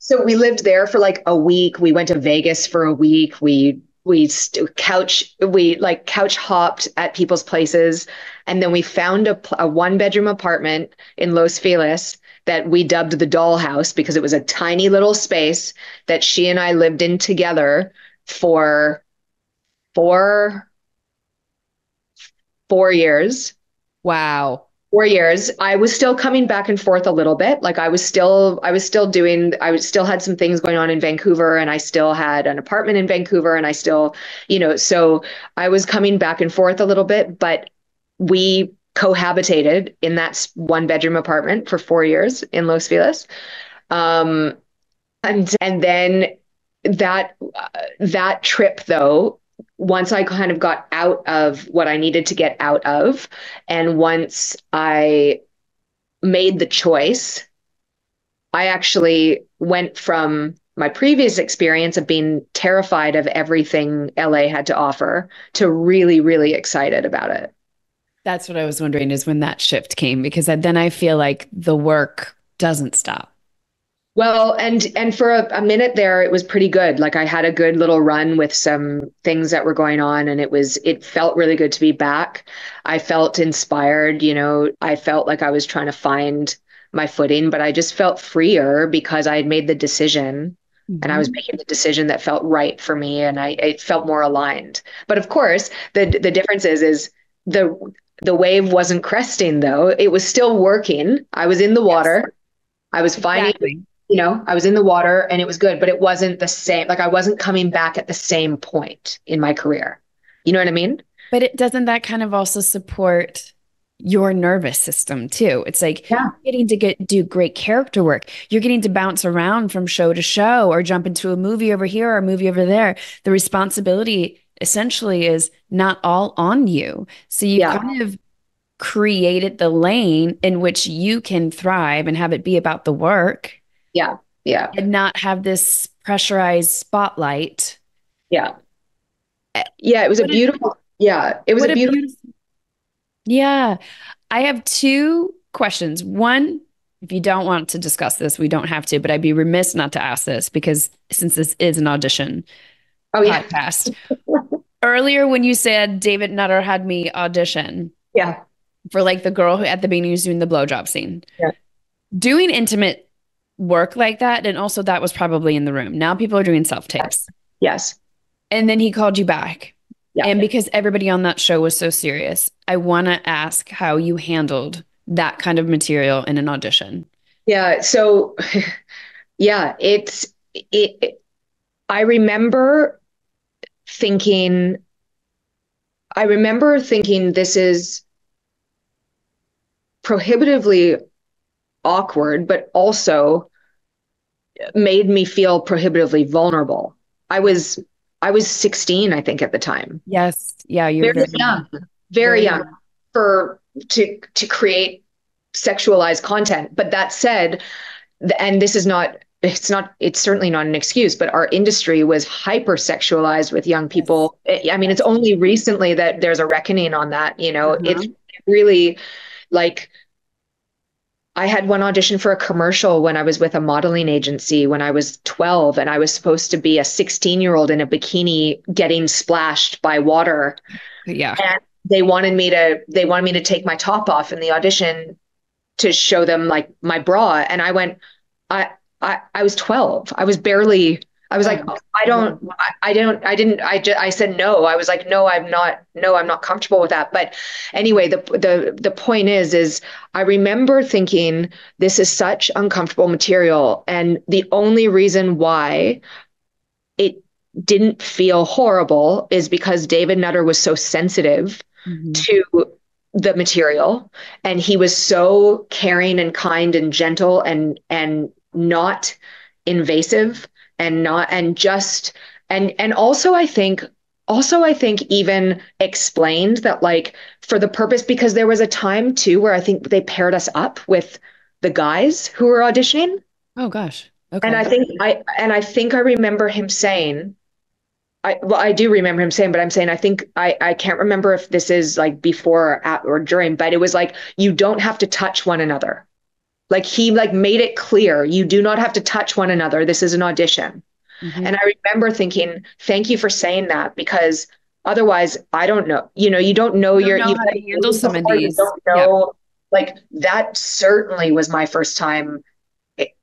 So we lived there for like a week. We went to Vegas for a week. We we st- couch we like couch hopped at people's places and then we found a, a one bedroom apartment in los feliz that we dubbed the dollhouse because it was a tiny little space that she and i lived in together for four four years. Wow four years i was still coming back and forth a little bit. Like i was still i was still doing i was still had some things going on in vancouver and i still had an apartment in vancouver and i still you know so i was coming back and forth a little bit but we cohabitated in that one bedroom apartment for four years in los feliz. Um, and and then that uh, that trip though once I kind of got out of what I needed to get out of, and once I made the choice, I actually went from my previous experience of being terrified of everything LA had to offer to really, really excited about it. That's what I was wondering is when that shift came, because then I feel like the work doesn't stop. Well, and and for a, a, minute there, it was pretty good. Like I had a good little run with some things that were going on, and it was it felt really good to be back. I felt inspired. You know, I felt like I was trying to find my footing, but I just felt freer because I had made the decision, mm-hmm. and I was mm-hmm. making the decision that felt right for me, and I it felt more aligned. But of course, the the difference is is the the wave wasn't cresting though; it was still working. I was in the water. Yes. I was finding exactly you know, I was in the water and it was good, but it wasn't the same. Like I wasn't coming back at the same point in my career. You know what I mean? But it doesn't that kind of also support your nervous system too. It's like yeah. getting to get do great character work. You're getting to bounce around from show to show or jump into a movie over here or a movie over there. The responsibility essentially is not all on you. So you yeah. kind of created the lane in which you can thrive and have it be about the work yeah. Yeah. And not have this pressurized spotlight. Yeah. Yeah. It was what a beautiful, a, yeah. It was a beautiful, a beautiful. Yeah. I have two questions. One, if you don't want to discuss this, we don't have to, but I'd be remiss not to ask this because since this is an audition oh, yeah. podcast. Earlier, when you said David Nutter had me audition. Yeah. For like the girl who at the beginning was doing the blowjob scene. Yeah. Doing intimate work like that. And also, that was probably in the room. Now people are doing self tapes. Yes. And then he called you back. Yeah. And because everybody on that show was so serious, I want to ask how you handled that kind of material in an audition. Yeah. So, yeah, it's, it, it I remember thinking, I remember thinking this is prohibitively awkward, but also made me feel prohibitively vulnerable. I was I was 16, I think, at the time. Yes. Yeah. You're very, very young. Very, very young, young for to to create sexualized content. But that said, and this is not it's not it's certainly not an excuse but our industry was hyper sexualized with young people i mean it's only recently that there's a reckoning on that you know mm-hmm. it's really like I had one audition for a commercial when I was with a modeling agency when I was 12, and I was supposed to be a 16 year old in a bikini getting splashed by water. Yeah. And they wanted me to they wanted me to take my top off in the audition to show them like my bra. And I went, I I I was 12. I was barely I was like, I don't, I, I don't, I didn't, I just, I said no. I was like, no, I'm not, no, I'm not comfortable with that. But anyway, the the the point is, is I remember thinking this is such uncomfortable material, and the only reason why it didn't feel horrible is because David Nutter was so sensitive mm-hmm. to the material, and he was so caring and kind and gentle and and not invasive and not and just and and also I think also I think even explained that like for the purpose because there was a time too where I think they paired us up with the guys who were auditioning. Oh gosh. Okay. And I think I and I think I remember him saying I well I do remember him saying but I'm saying I think I I can't remember if this is like before or at or during but it was like you don't have to touch one another. Like he like made it clear you do not have to touch one another. This is an audition. Mm-hmm. And I remember thinking, thank you for saying that because otherwise I don't know. You know, you don't know you your know you how to handle some of these. don't know like that certainly was my first time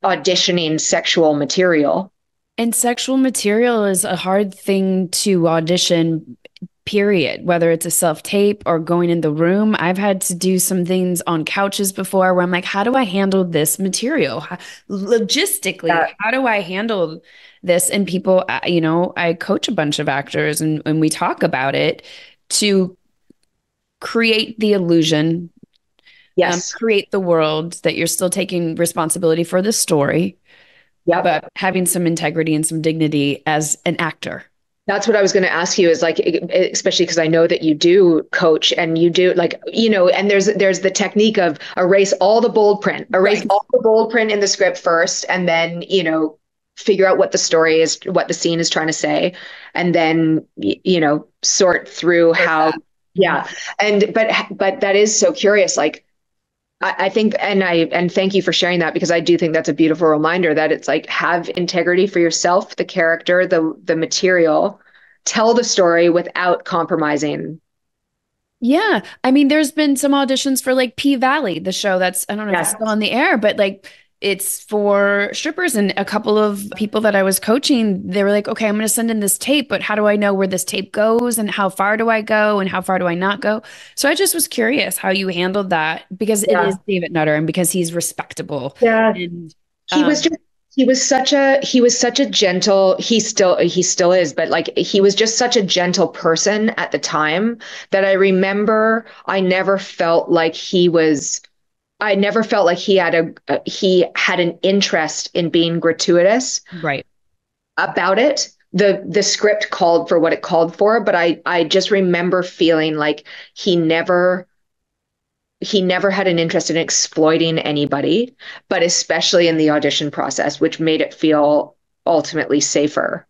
auditioning sexual material. And sexual material is a hard thing to audition period, whether it's a self tape or going in the room. I've had to do some things on couches before where I'm like, how do I handle this material? How, logistically, yeah. how do I handle this? And people, uh, you know, I coach a bunch of actors and, and we talk about it to create the illusion. Yes. Um, create the world that you're still taking responsibility for the story. Yeah. But having some integrity and some dignity as an actor. That's what I was going to ask you is like, especially because I know that you do coach and you do like, you know, and there's there's the technique of erase all the bold print, erase right. all the bold print in the script first, and then you know, figure out what the story is, what the scene is trying to say, and then you know, sort through how, yeah, and but but that is so curious, like I, think, and I, and thank you for sharing that because I do think that's a beautiful reminder that it's like have integrity for yourself, the character, the the material, tell the story without compromising. Yeah, I mean, there's been some auditions for like P Valley, the show that's I don't know yes. if it's still on the air, but like it's for strippers and a couple of people that I was coaching they were like okay I'm going to send in this tape but how do I know where this tape goes and how far do I go and how far do I not go so I just was curious how you handled that because yeah. it is David Nutter and because he's respectable yeah and, um, he was um, just he was such a he was such a gentle he still he still is but like he was just such a gentle person at the time that I remember I never felt like he was I never felt like he had a, a he had an interest in being gratuitous right. about it. The the script called for what it called for but i i just remember feeling like he never he never had an interest in exploiting anybody but especially in the audition process which made it feel ultimately safer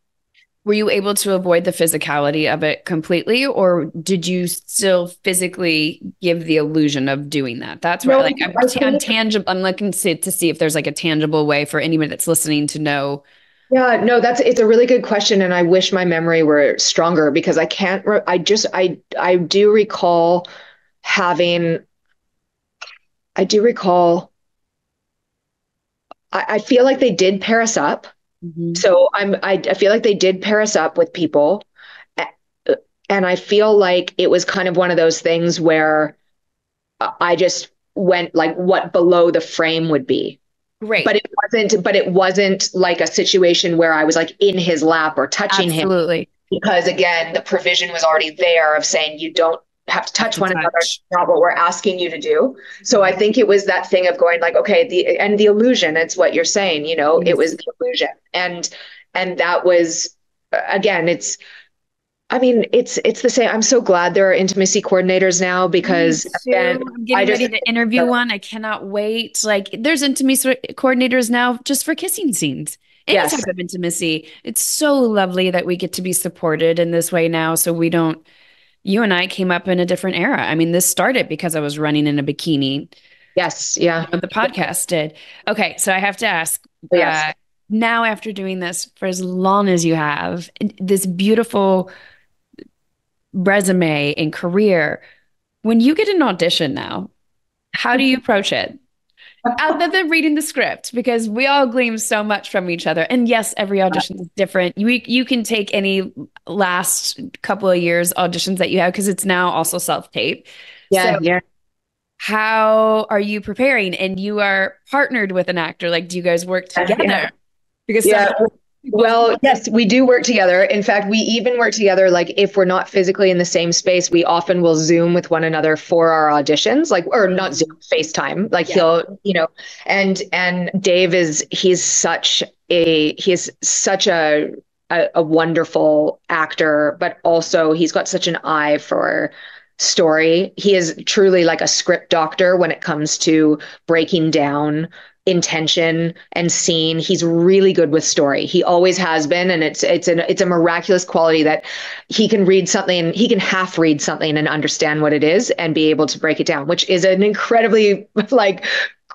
were you able to avoid the physicality of it completely or did you still physically give the illusion of doing that? That's right no, like i'm, t- I'm tangible i'm looking to, to see if there's like a tangible way for anybody that's listening to know. Yeah no that's it's a really good question and i wish my memory were stronger because i can't re- i just i i do recall having i do recall I, I feel like they did pair us up Mm-hmm. So I'm I, I feel like they did pair us up with people and I feel like it was kind of one of those things where I just went like what below the frame would be. Right. But it wasn't but it wasn't like a situation where I was like in his lap or touching Absolutely. him. Absolutely. Because again, the provision was already there of saying you don't have to touch one touch. another not what we're asking you to do so i think it was that thing of going like okay the and the illusion it's what you're saying you know yes. it was the illusion and and that was again it's I mean, it's it's the same. I'm so glad there are intimacy coordinators now because again, I'm getting I just, ready to interview one. I cannot wait. Like, there's intimacy coordinators now just for kissing scenes. Any yes. type of intimacy. It's so lovely that we get to be supported in this way now, so we don't you and I came up in a different era. I mean, this started because I was running in a bikini. Yes. Yeah. the podcast did. Okay. So I have to ask yes. Uh, now, after doing this for as long as you have, this beautiful resume and career, when you get an audition now, how do you approach it? Other than reading the script because we all glean so much from each other. And yes every audition is different. You you can take any last couple of years auditions that you have because it's now also self-tape. Yeah so yeah. how are you preparing? And you are partnered with an actor. Like do you guys work together? Yeah. because yeah well, yes, we do work together. In fact, we even work together. Like if we're not physically in the same space, we often will Zoom with one another for our auditions, like or not Zoom, FaceTime. Like yeah. he'll, you know, and and Dave is he's such a he's such a, a a wonderful actor, but also he's got such an eye for story. He is truly like a script doctor when it comes to breaking down intention and scene. He's really good with story. He always has been, and it's it's an it's a miraculous quality that he can read something, he can half read something and understand what it is and be able to break it down, which is an incredibly like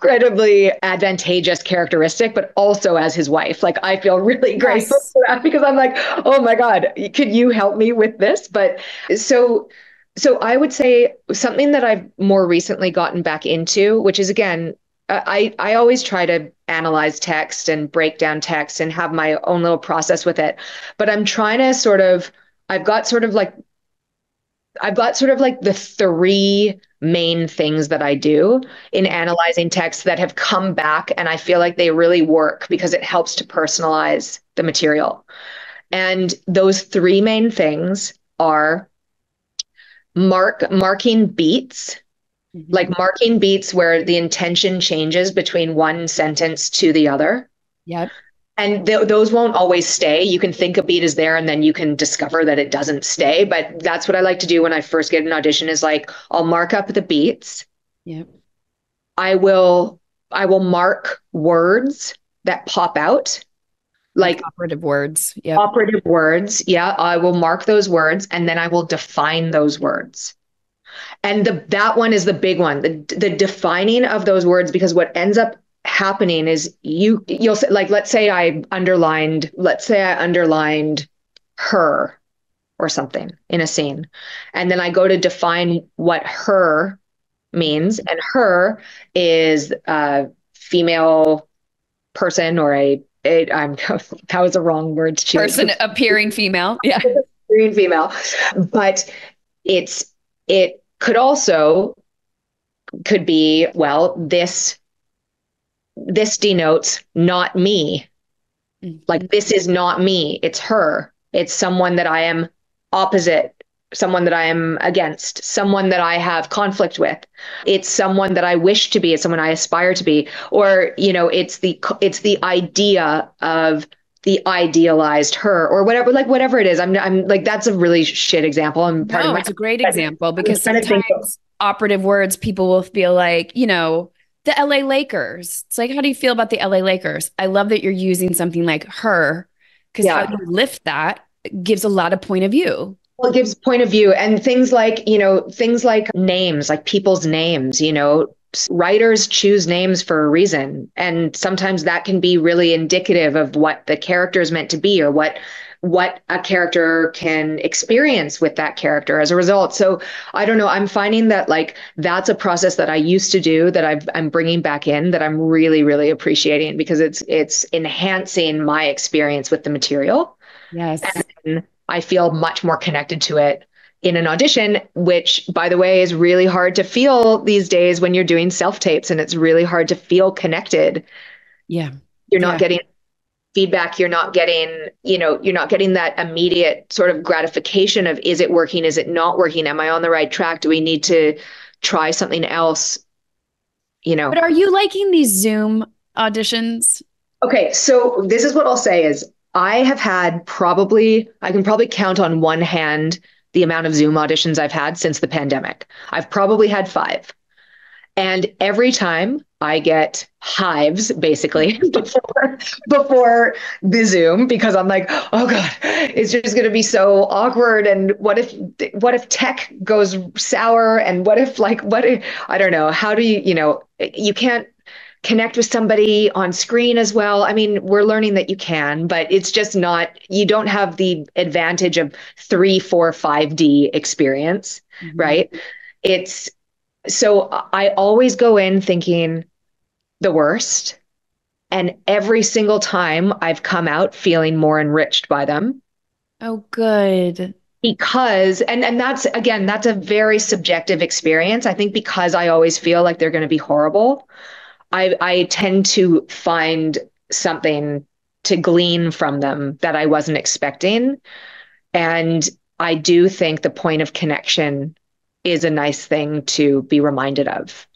incredibly advantageous characteristic, but also as his wife. Like I feel really grateful yes. for that because I'm like, oh my God, could you help me with this? But so so I would say something that I've more recently gotten back into, which is again I, I always try to analyze text and break down text and have my own little process with it. But I'm trying to sort of, I've got sort of like I've got sort of like the three main things that I do in analyzing text that have come back and I feel like they really work because it helps to personalize the material. And those three main things are mark marking beats mm-hmm. like marking beats where the intention changes between one sentence to the other. Yep. And th- those won't always stay. You can think a beat is there and then you can discover that it doesn't stay. But that's what i like to do when i first get an audition is like i'll mark up the beats. Yep. I will i will mark words that pop out. Like operative words. Yeah operative words. Yeah i will mark those words and then i will define those words and the that one is the big one the, the defining of those words because what ends up happening is you you'll say like let's say i underlined let's say i underlined her or something in a scene and then i go to define what her means and her is a female person or a it, I'm that was a wrong word to choose. Person appearing female. Yeah. appearing female. But it's it could also could be, well, this this denotes not me. Mm-hmm. Like this is not me. It's her. It's someone that I am opposite someone that I am against, someone that I have conflict with. It's someone that I wish to be, it's someone I aspire to be, or you know, it's the it's the idea of the idealized her or whatever like whatever it is. I'm i'm like that's a really shit example. I'm part no, of my, it's a great example because sometimes operative words people will feel like you know the la lakers. It's like how do you feel about the la lakers? I love that you're using something like her because yeah. how you lift that gives a lot of point of view. Well, it gives point of view and things like, you know, things like names, like people's names, you know, writers choose names for a reason. And sometimes that can be really indicative of what the character is meant to be or what what a character can experience with that character as a result. So I don't know. I'm finding that like that's a process that I used to do that I've, I'm bringing back in that I'm really really appreciating because it's it's enhancing my experience with the material. Yes. And I feel much more connected to it in an audition, which, by the way, is really hard to feel these days when you're doing self tapes and it's really hard to feel connected. Yeah. You're not yeah. getting feedback. You're not getting, you know, you're not getting that immediate sort of gratification of is it working? Is it not working? Am I on the right track? Do we need to try something else? You know. But are you liking these Zoom auditions? Okay. So this is what I'll say is I have had probably, I can probably count on one hand the amount of Zoom auditions I've had since the pandemic. I've probably had five. And every time I get hives basically before before the Zoom because I'm like, oh God, it's just gonna be so awkward. And what if what if tech goes sour? And what if like what if I don't know, how do you, you know, you can't connect with somebody on screen as well. I mean, we're learning that you can, but it's just not, you don't have the advantage of three, four, 5D experience, mm-hmm. right? It's so I always go in thinking the worst. And every single time I've come out feeling more enriched by them. Oh, good because and and that's again that's a very subjective experience i think because i always feel like they're going to be horrible I, I tend to find something to glean from them that I wasn't expecting. And I do think the point of connection is a nice thing to be reminded of.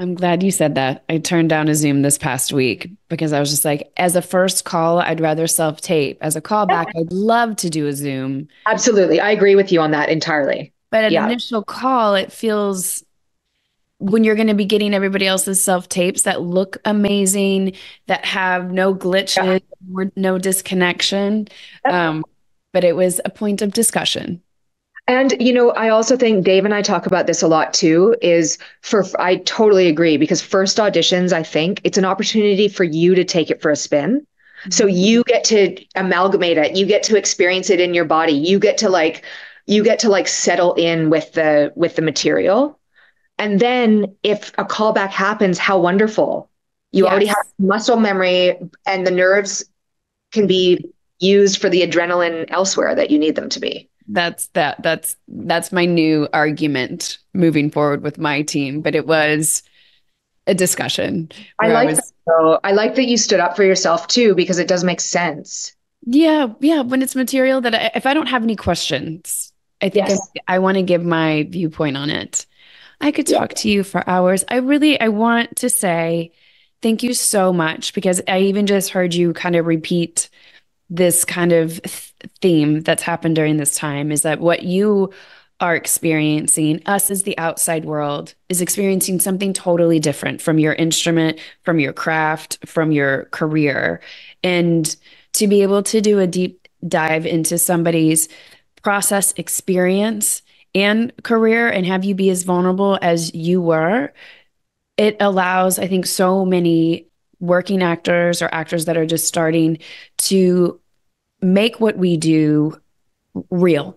I'm glad you said that. I turned down a Zoom this past week because I was just like, as a first call, I'd rather self tape. As a callback, I'd love to do a Zoom. Absolutely. I agree with you on that entirely. But an yeah. initial call, it feels when you're going to be getting everybody else's self tapes that look amazing, that have no glitches, yeah. no disconnection. Um, but it was a point of discussion. And, you know, I also think Dave and I talk about this a lot too is for, I totally agree because first auditions, I think it's an opportunity for you to take it for a spin. Mm-hmm. So you get to amalgamate it, you get to experience it in your body, you get to like, you get to like settle in with the with the material and then if a callback happens, how wonderful. You yes. already have muscle memory and the nerves can be used for the adrenaline elsewhere that you need them to be. that's that that's that's my new argument moving forward with my team. But it was a discussion. I like I, was, that. I like that you stood up for yourself too, because it does make sense. Yeah, yeah. When it's material that I, if I don't have any questions, I think yes. I, I want to give my viewpoint on it. I could talk yeah. to you for hours. I really I want to say thank you so much because I even just heard you kind of repeat this kind of th- theme that's happened during this time is that what you are experiencing, us as the outside world, is experiencing something totally different from your instrument, from your craft, from your career. And to be able to do a deep dive into somebody's process experience and career and have you be as vulnerable as you were, it allows, I think, so many working actors or actors that are just starting to make what we do real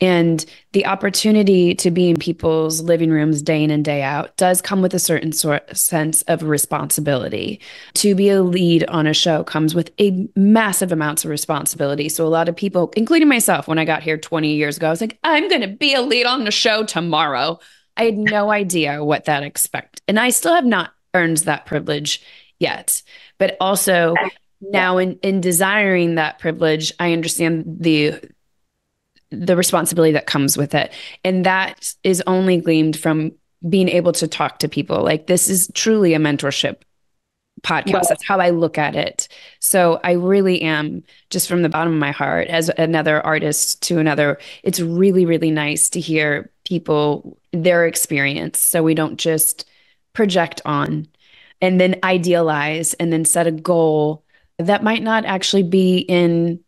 and the opportunity to be in people's living rooms day in and day out does come with a certain sort of sense of responsibility. To be a lead on a show comes with a massive amounts of responsibility. So a lot of people, including myself, when I got here 20 years ago, I was like, I'm going to be a lead on the show tomorrow. I had no idea what that expect. And I still have not earned that privilege yet. But also now in in desiring that privilege, I understand the the responsibility that comes with it. And that is only gleamed from being able to talk to people. Like this is truly a mentorship podcast. That's how I look at it. So I really am just from the bottom of my heart as another artist to another. It's really, really nice to hear people, their experience. So we don't just project on and then idealize and then set a goal that might not actually be in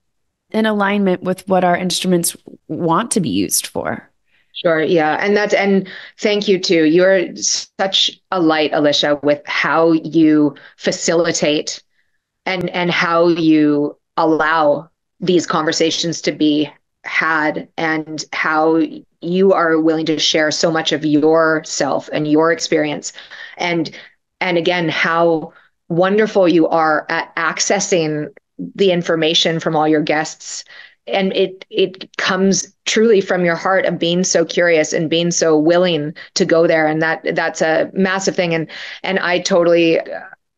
in alignment with what our instruments want to be used for. Sure. Yeah. And that's, and thank you too. You're such a light, Alyshia, with how you facilitate and, and how you allow these conversations to be had and how you are willing to share so much of yourself and your experience. And, and again, how wonderful you are at accessing the information from all your guests. And it it comes truly from your heart of being so curious and being so willing to go there. And that that's a massive thing. And and I totally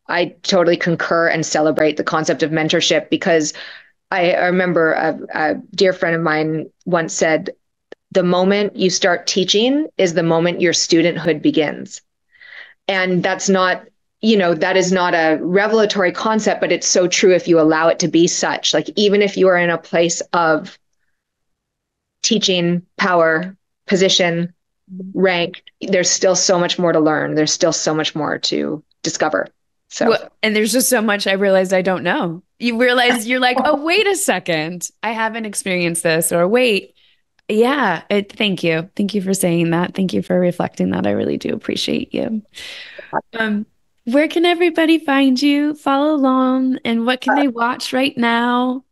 I totally concur and celebrate the concept of mentorship because I, I remember a, a dear friend of mine once said the moment you start teaching is the moment your studenthood begins. And that's not you know that is not a revelatory concept but it's so true if you allow it to be such. Like even if you are in a place of teaching power position rank there's still so much more to learn. There's still so much more to discover. So well, and there's just so much i realized i don't know. You realize you're like oh wait a second. I haven't experienced this or wait. Yeah it, thank you. Thank you for saying that. Thank you for reflecting that. I really do appreciate you. Um where can everybody find you, follow along, and what can they watch right now?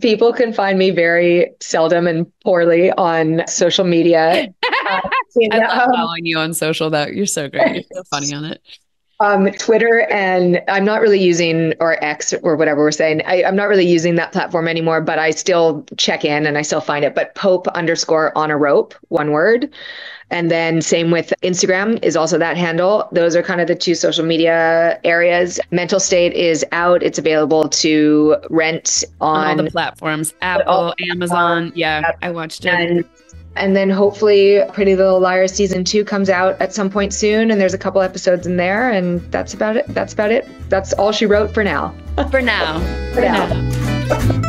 People can find me very seldom and poorly on social media. uh, I love um, following you on social, though. You're so great. You're so funny on it. Um, Twitter and I'm not really using or X or whatever we're saying. I, am not really using that platform anymore, but I still check in and I still find it. But Pope underscore on a rope, one word. And then same with Instagram is also that handle. Those are kind of the two social media areas. Mental State is out. It's available to rent on, on all the platforms, Apple, Amazon. Yeah, I watched it. And, and then hopefully Pretty Little Liars season two comes out at some point soon. And there's a couple episodes in there. And that's about it. That's about it. That's all she wrote for now. For now. for, now.